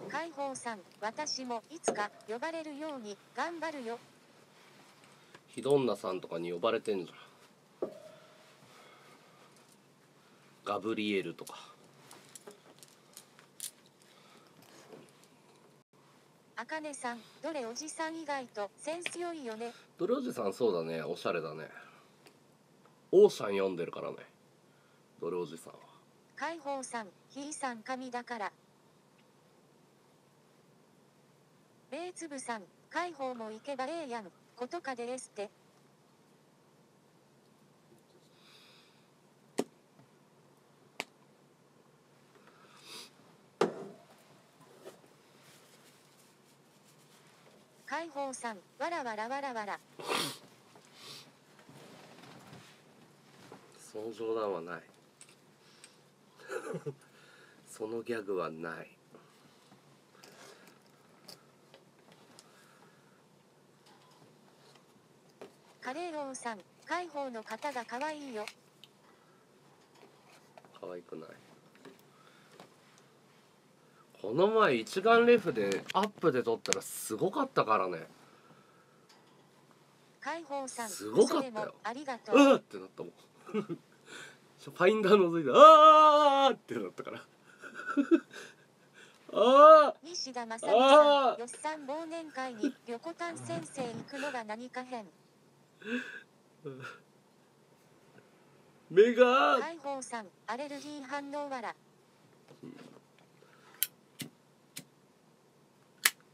開放さん私もいつか呼ばれるように頑張るよ。ひどんなさんとかに呼ばれてんじゃん。ガブリエルとか。あかねさんどれおじさん以外とセンス良いよね。ドルおじさんそうだね。おしゃれだね。オーシャン読んでるからねドルおじさんは。開放さんひいさん神だから。レイツブさん開放も行けばええやん。ことかですって。開放さんわらわらわらわら。その冗談はない そのギャグはない。カレーローさん開放の方が可愛いよ。可愛くない？この前一眼レフでアップで撮ったらすごかったからね。開放さんすごかったよ。ありがとう。わうーってなったもん ファインダー覗いてあーってなったから。あ西田正美さんよっさん忘年会に横丹先生行くのが何か変。ー 目が。開放さんアレルギー反応わら。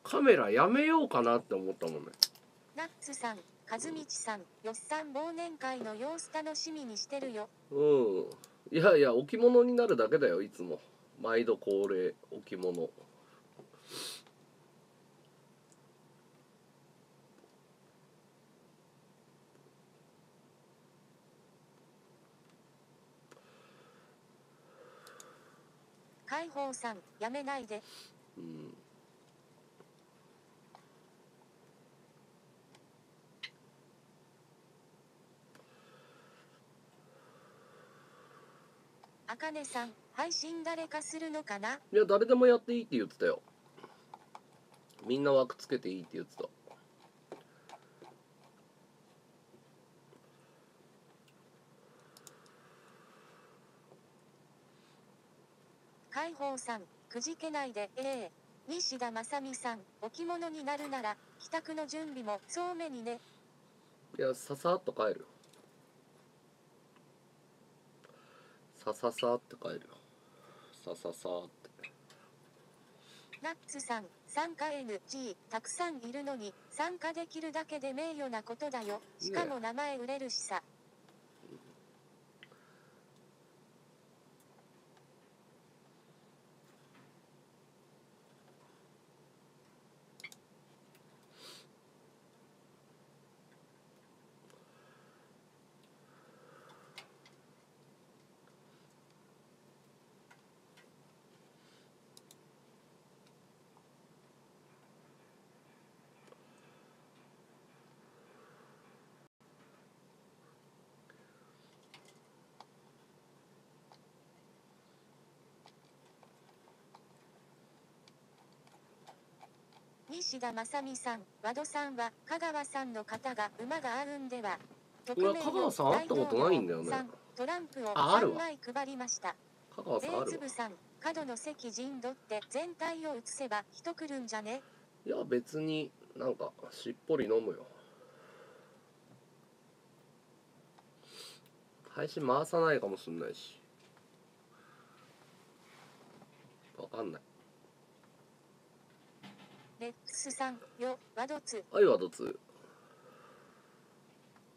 カメラやめようかなって思ったもんね。ナッツさん和道さんよっさん忘年会の様子楽しみにしてるよ。うん。いやいや置物になるだけだよいつも。毎度恒例置物。開放さんやめないで。うんあかねさん配信誰かするのかな？いや誰でもやっていいって言ってたよ。みんな枠つけていいって言ってた。解放さん、くじけないで、ええ西田正美さん、置物になるなら、帰宅の準備も、そうめにね。いやささっと帰るさささって帰るよさささってナッツさん、参加 NG、たくさんいるのに、参加できるだけで名誉なことだよ。しかも名前売れるしさ。西田正美さん、和戸さんは、香川さんの方が馬が合うんでは。俺香川さん会ったことないんだよね。トランプをああるわ。3枚配りました。香川さんあるわ。米粒さん、角の席陣取って全体を移せば人来るんじゃね？いや別になんかしっぽり飲むよ。配信回さないかもしんないし。わかんないレックスさん、よ、ワドツ、はいはどつ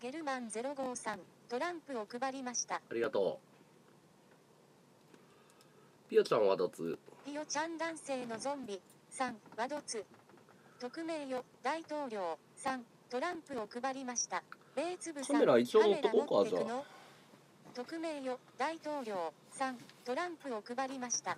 ゲルマン05さん、トランプを配りました。ありがとうピオちゃんはどつピオちゃん男性のゾンビ、さん、ワドツ。匿名よ、大統領、さん、トランプを配りました。米粒さん、カメラ一応持っとこうかじゃの？匿名よ、大統領、さん、トランプを配りました。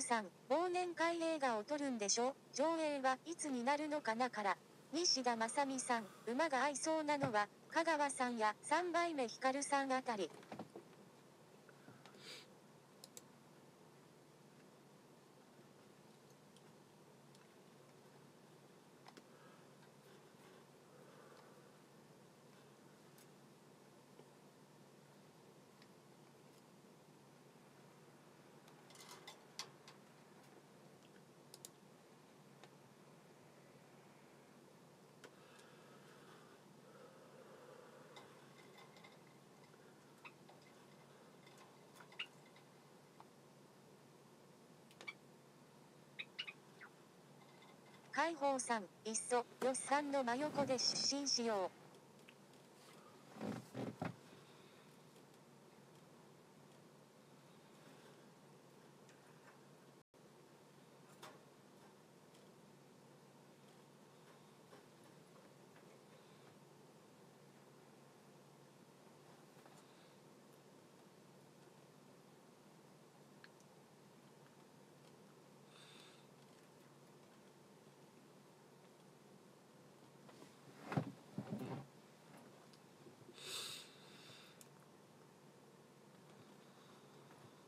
さん、忘年会映画を撮るんでしょ？上映はいつになるのかなから。西田正美さん、馬が合いそうなのは、香川さんや三倍目ひかるさんあたり。解放さん、いっそ、よっさんの真横で出身しよう。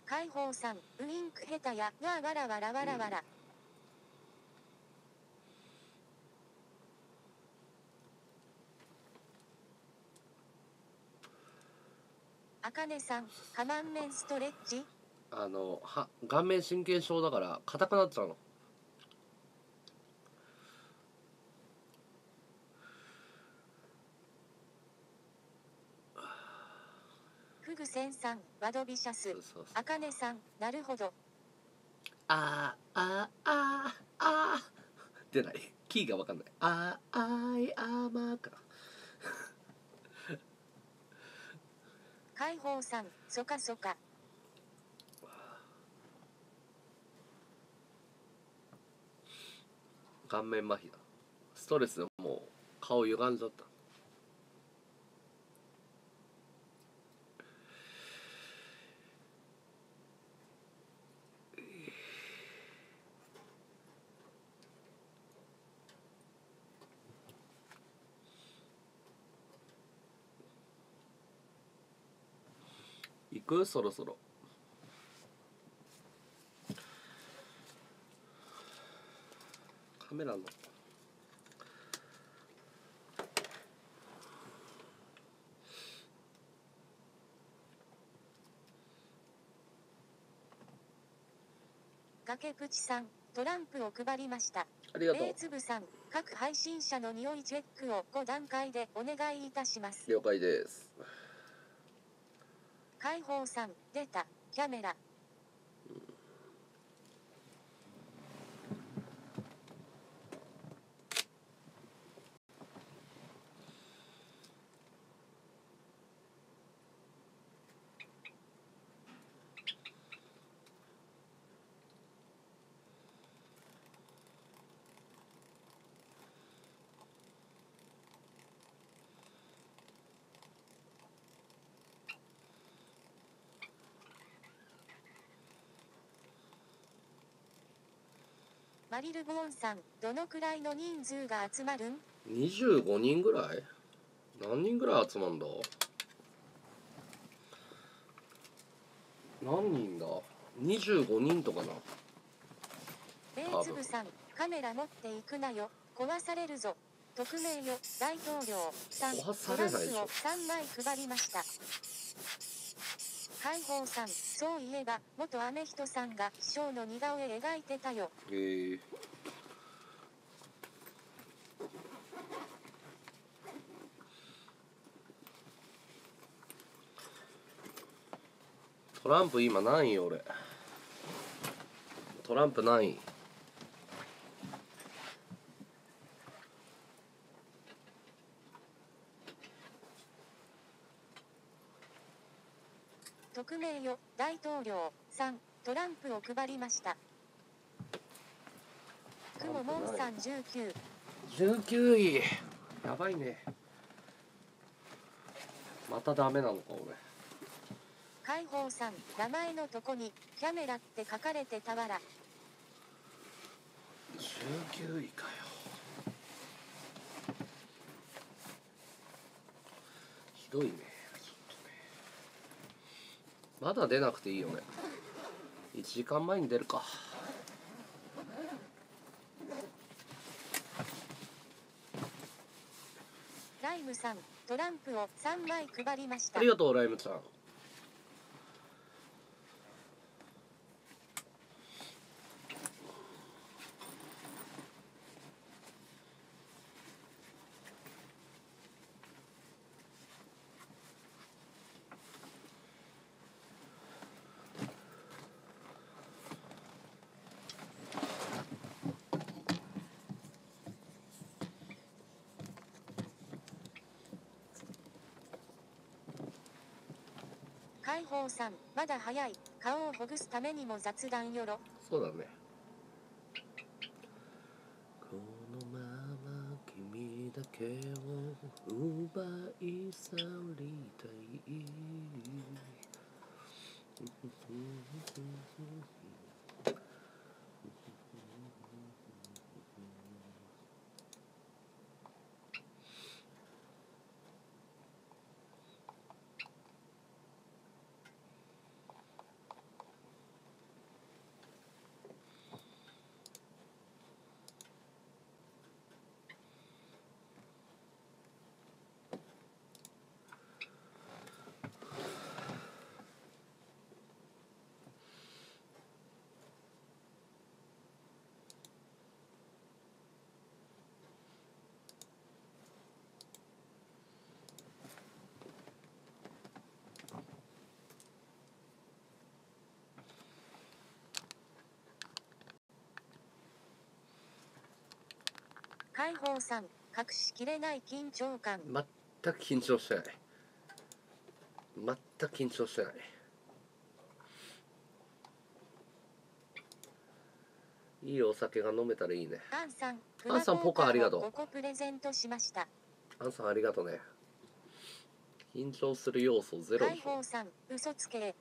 解放さん、ウインク下手や、わあわらわらわらわら。あかねさん、カマンメンストレッチ？あのは顔面神経症だから硬くなっちゃうのフグセンさん、ワドビシャス。あかねさん、なるほど。あーあーあーあー。出ない。キーが分かんない。あーあいあまか。解放さん、そかそか。顔面麻痺だ。ストレスでもう顔歪んじゃったくそろそろカメラの崖プチさん、トランプを配りました。ありがとうベイツブさん、各配信者の匂いチェックを5段階でお願いいたします。了解です解放さん、出た、キャメラ。マリルボーンさん、どのくらいの人数が集まるん？25人ぐらい？何人ぐらい集まんだ？何人だ？25人とかな。ベイツブさん、カメラ持っていくなよ。壊されるぞ。匿名よ、大統領さん、トランプをれないでしょ3枚配りました。解放さん、そういえば、元アメヒトさんが師匠の似顔絵描いてたよ。へえトランプ今何位俺。トランプ何位匿名よ、大統領さん、トランプを配りました。くももんさん19、19位。やばいね。またダメなのか俺。解放さん、名前のとこに、キャメラって書かれてたわら。19位かよ。ひどいねまだ出なくていいよね。1時間前に出るか。ライムさん、トランプを3枚配りました。あり。がとうライムちゃん宝さん、まだ早い。顔をほぐすためにも雑談よろ。そうだねこのまま君だけを奪い去りたい解放さん、隠しきれない緊張感。全く緊張してない。全く緊張してない。いいお酒が飲めたらいいね。アンさん、アンさんポカありがとう。5個プレゼントしました。アンさんありがとうね。緊張する要素ゼロで解放さん、嘘つけ。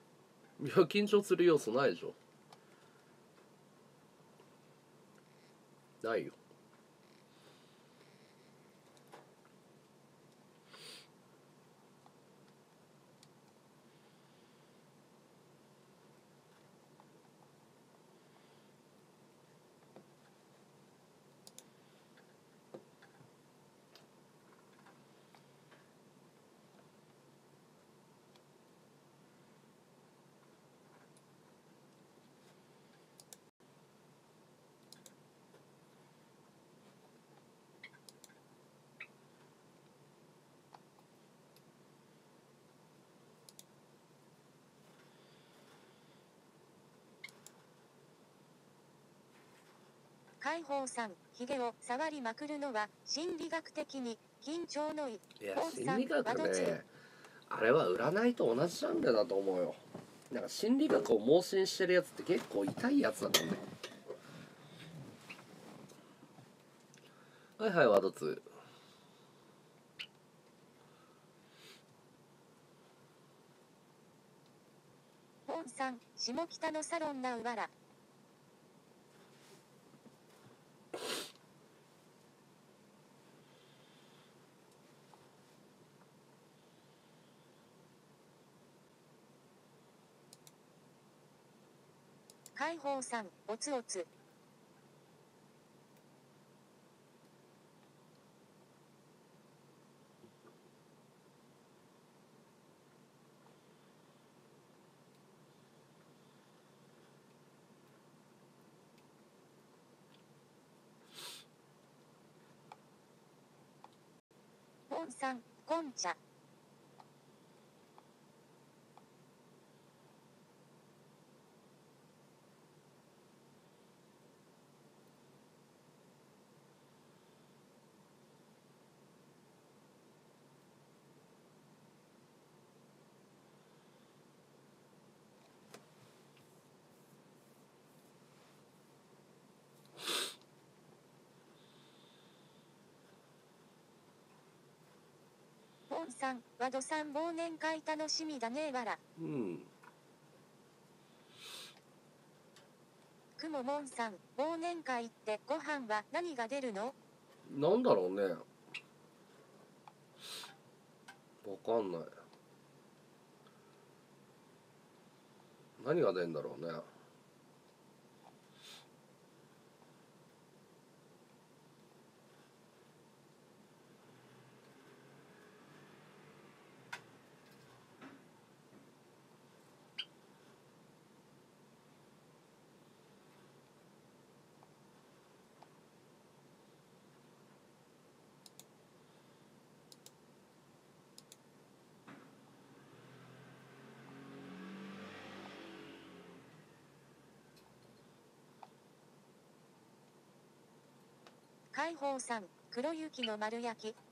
いや緊張する要素ないでしょ。ないよ解放さん、ヒゲを触りまくるのは心理学的に緊張のいいや心理学ね。あれは占いと同じジャンルだと思うよ。なんか心理学を盲信してるやつって結構痛いやつだと思うはいはいワード2ポンさん、下北のサロンなうわら。解放さん、おつおつ。ポンさん、コンチャ。ンさん、ワドさん忘年会楽しみだねわら。うん。くももんさん、忘年会ってご飯は何が出るの？なんだろうね。わかんない。何が出んだろうね解放さん、黒雪の丸焼き。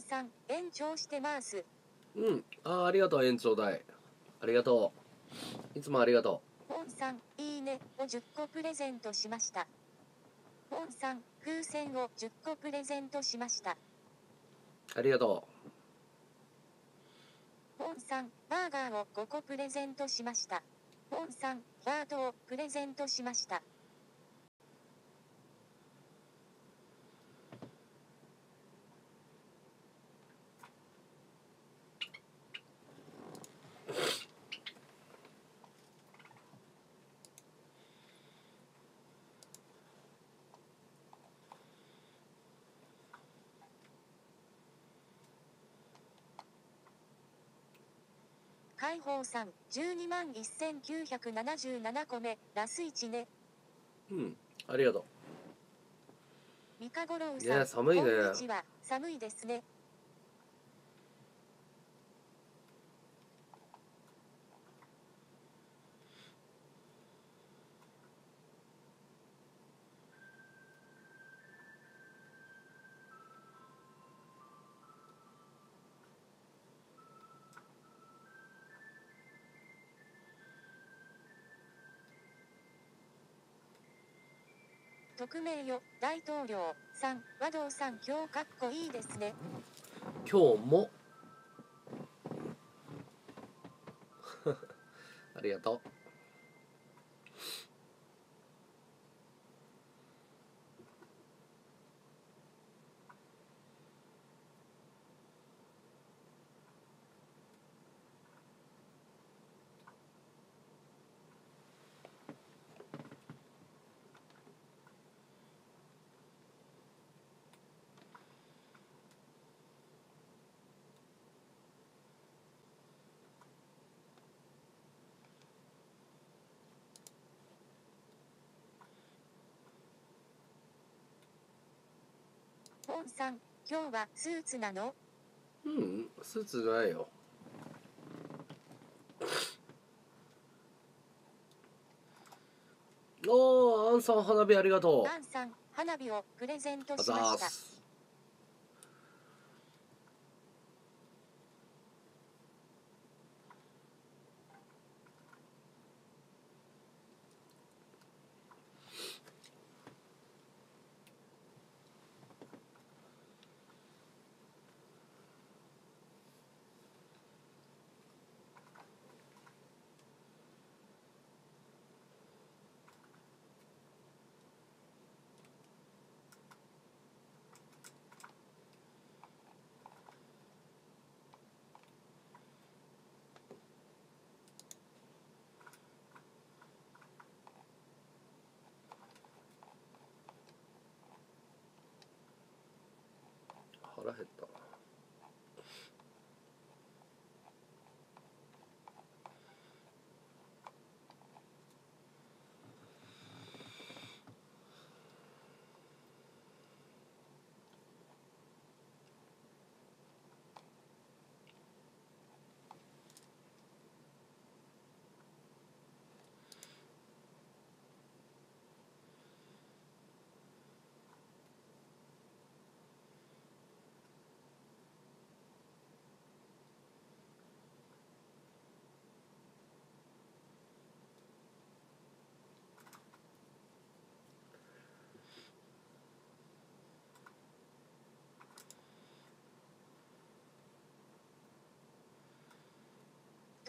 ンさん、延長してます。うんあーありがとう延長代ありがとういつもありがとポンさん、いいねを10個プレゼントしました。ポンさん、風船を10個プレゼントしました。うありがとポンさん、バーガーを5個プレゼントしました。ポンさん、バートをプレゼントしました。解放さん、12万1977個目、ラス1ね。ううんありがと三日五郎いさん、や寒いねこんにちは、寒いですね。匿名よ、大統領さん、和道さん、今日かっこいいですね。今日も ありがとうもんさん今日はスーツなの？うんスーツじゃないよ。おーアンさん花火ありがとう。アンさん花火をプレゼントしました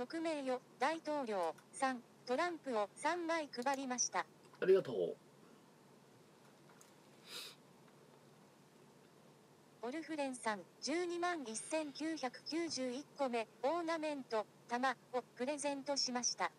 匿名よ大統領さんトランプを3枚配りました。ありがとう。オルフレンさん12万1991個目オーナメント玉をプレゼントしました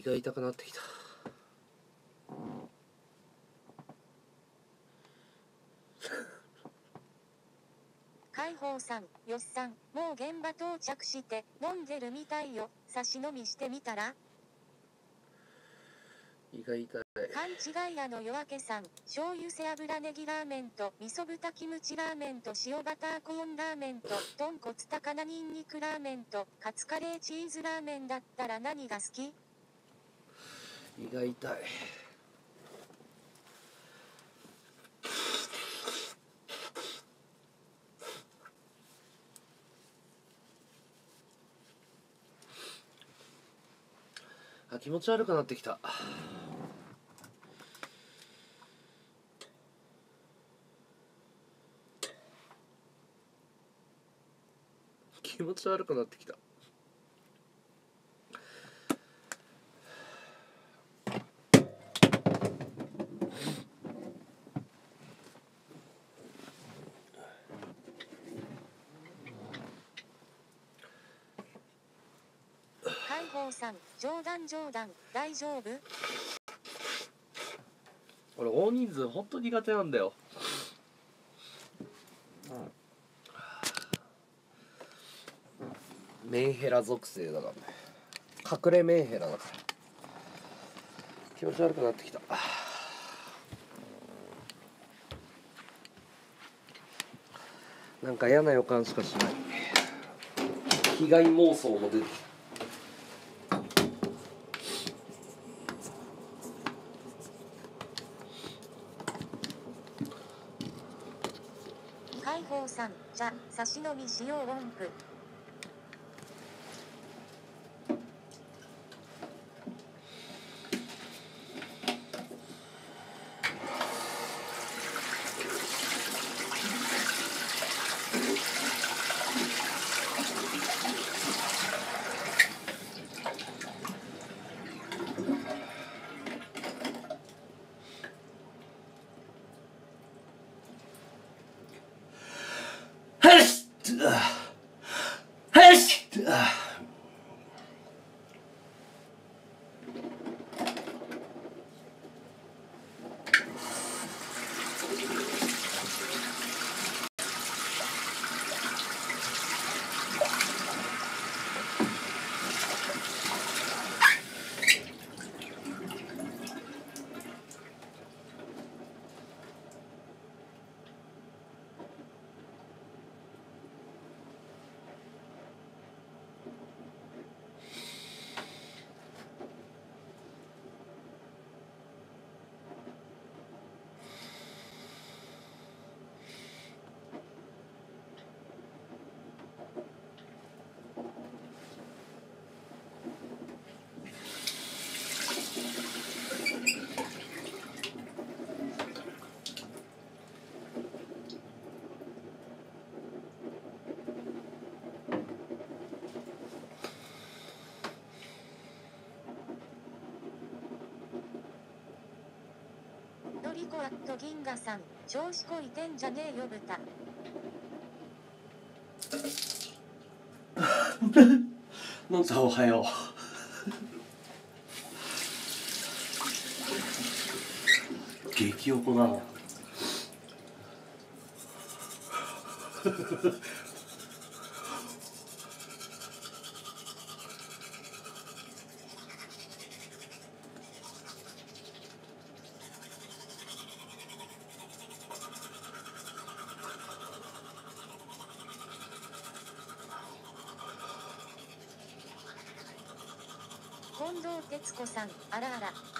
胃が痛くなってきた。海宝さんよっさんもう現場到着して飲んでるみたいよ。差し飲みしてみたら？胃が痛い。勘違い屋の夜明けさん。醤油背脂ネギラーメンと味噌豚キムチラーメンと塩バターコーンラーメンと豚骨高菜ニンニクラーメンとカツカレーチーズラーメンだったら何が好き？胃が痛い。あ気持ち悪くなってきた。気持ち悪くなってきた。坊さん冗談冗談大丈夫？俺大人数ほんと苦手なんだよ。メンヘラ属性だからね。隠れメンヘラだから。気持ち悪くなってきた。なんか嫌な予感しかしない。被害妄想も出てきた海宝茶、差し飲み使用音符はいはいコアット銀河さん調子こいてんじゃねえよ豚。のんさんおはよう。激横だな近藤哲子さんあらあら。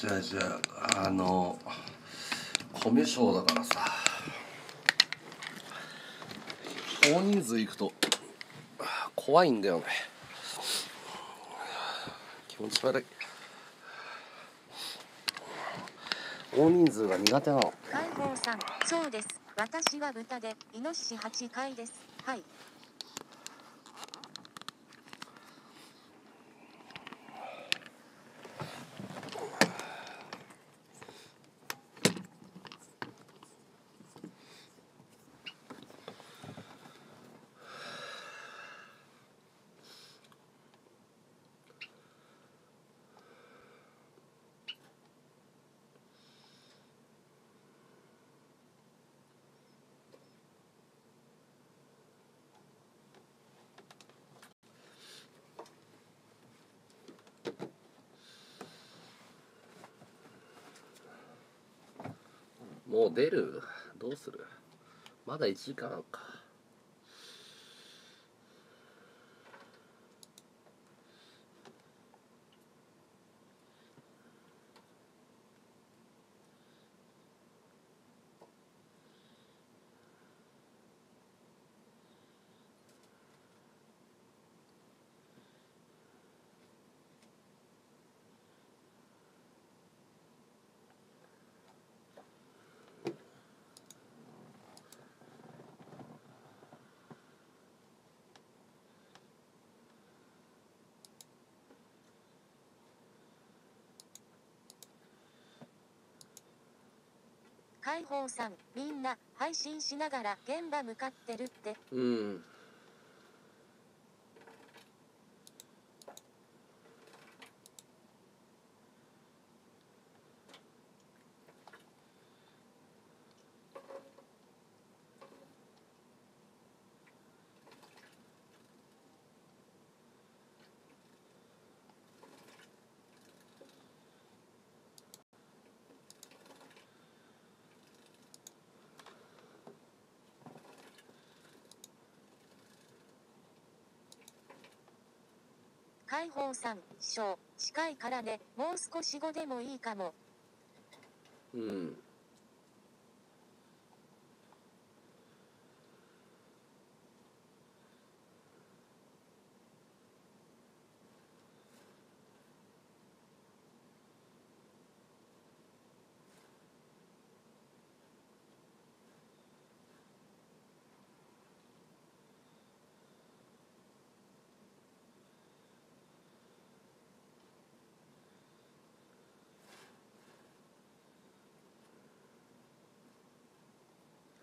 じゃあじゃああのコミュ障だからさ大人数行くと怖いんだよね気持ち悪い大人数が苦手なの解放さん、そうです。私は豚で、イノシシ8回です。はい。出る？どうする？まだ1時間か。解放さん、みんな配信しながら現場向かってるって。うん解放さん、師匠、近いからね、もう少し後でもいいかも。うん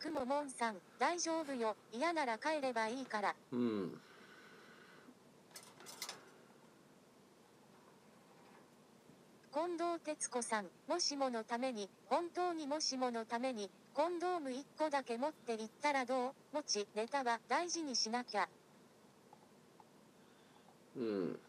くももんさん、大丈夫よ。嫌なら帰ればいいから。うん近藤哲子さん、もしものために、本当にもしものために、コンドーム1個だけ持って行ったらどう？もち、ネタは大事にしなきゃ。うん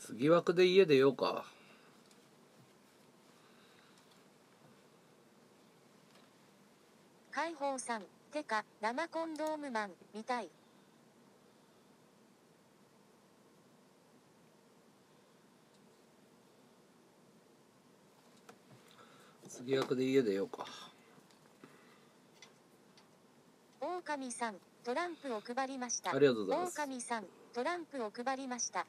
次枠で家出ようか。解放さんてか生コンドームマン見たい。次枠で家出ようか。狼さんトランプを配りました。ありがとうございます。狼さんトランプを配りました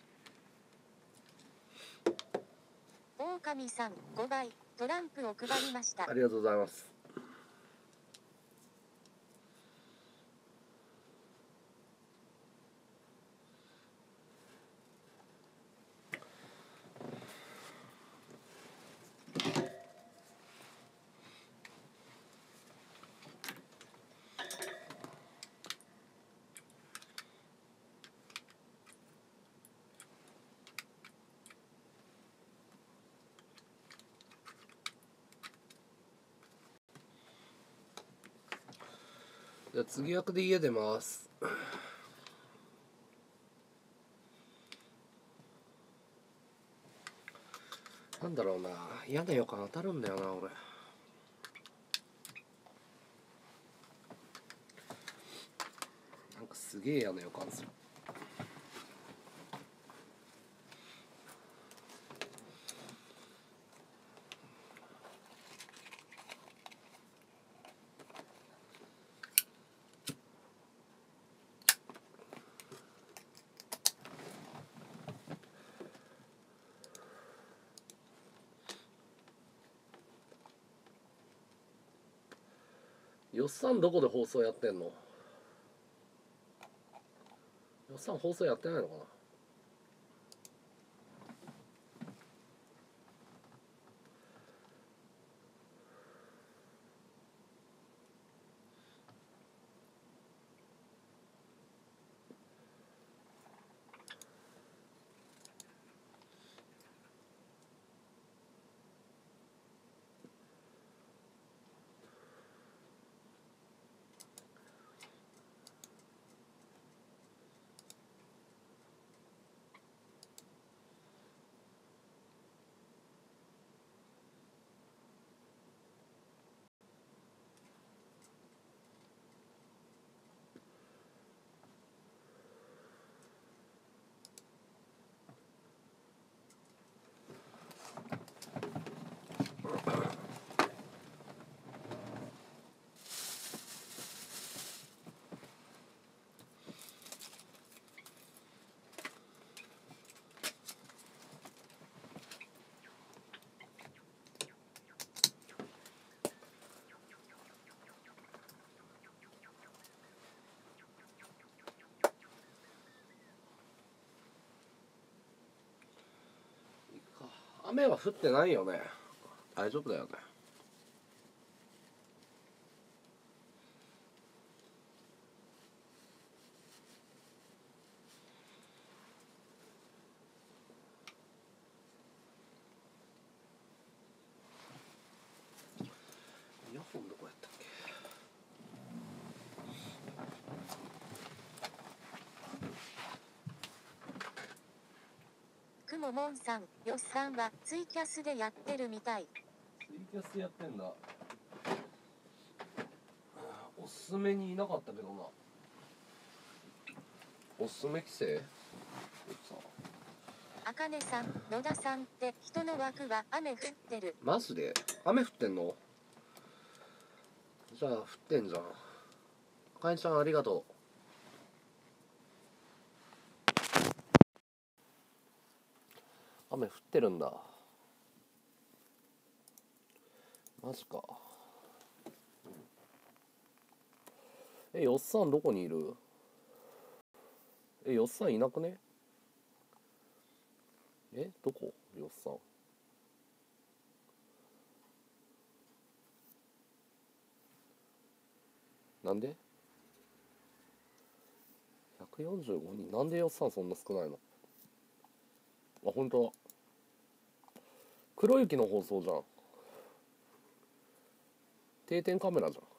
狼さん5倍トランプを配りました。ありがとうございます。次枠で家出ます。なんだろうな。嫌な予感当たるんだよな俺。なんかすげえ嫌な予感するよっさんどこで放送やってんの？よっさん放送やってないのかな？雨は降ってないよね。大丈夫だよねイヤホンどこやったっけくももんさんよっさんはツイキャスでやってるみたい。ツイキャスやってんだ。おすすめにいなかったけどな。おすすめ規制？さあかねさん野田さんって人の枠は雨降ってる。マジで？雨降ってんの？じゃあ降ってんじゃん。かえちゃんありがとう雨降ってるんだ。マジか。えよっさんどこにいる？えよっさんいなくね？えどこ？よっさん。なんで ?145 人なんで予算そんな少ないの？あ本当だ。黒雪の放送じゃん。定点カメラじゃん。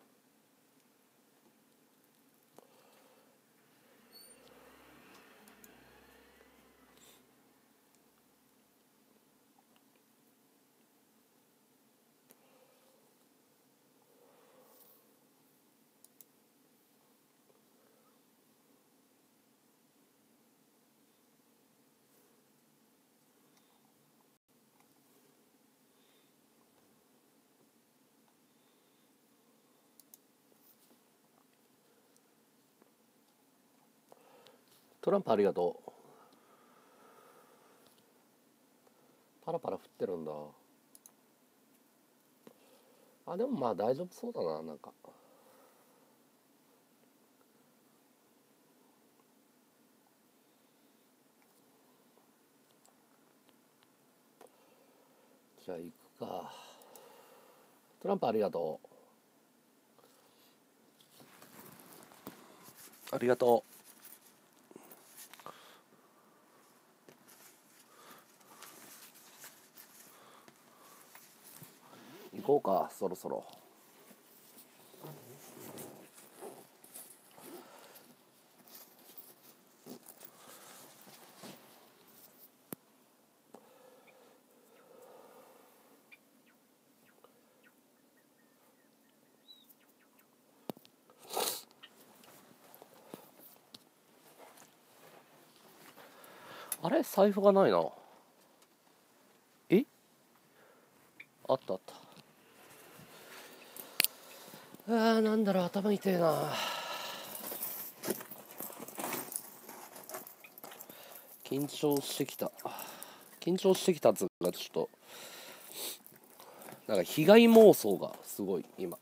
トランプありがとう。パラパラ降ってるんだ。あでもまあ大丈夫そうだななんか。じゃあ行くか。トランプありがとう。ありがとう。行こうかそろそろ。あれ？財布がないな。え？あったあった。あなんだろう頭痛いな。緊張してきた。緊張してきたつうかちょっと。なんか被害妄想がすごい今。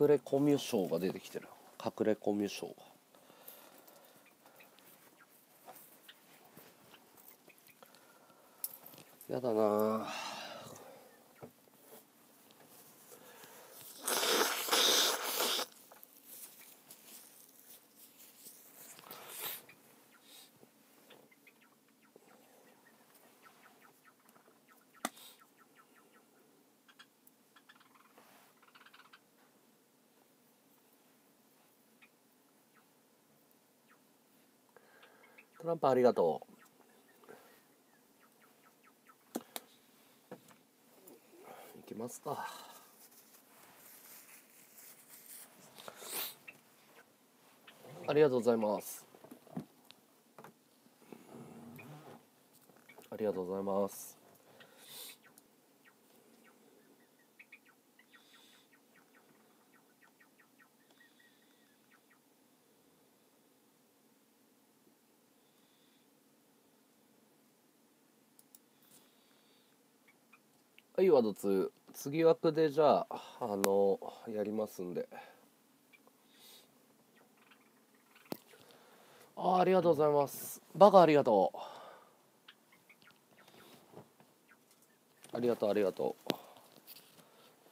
隠れコミュ障が出てきてる。隠れコミュ障が。やだな。トランプありがとういきますか。ありがとうございます。ありがとうございます。はいワード2次枠でじゃああのやりますんで。あありがとうございます。バカありがとう。ありがとうありがと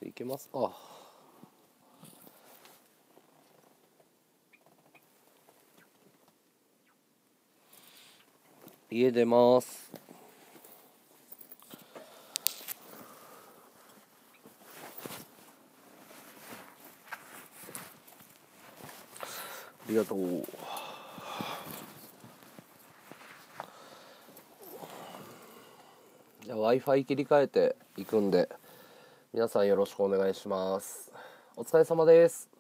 う。いけますか。家出ます。りがとう。じゃあ w i f i 切り替えていくんで皆さんよろしくお願いします。お疲れ様です。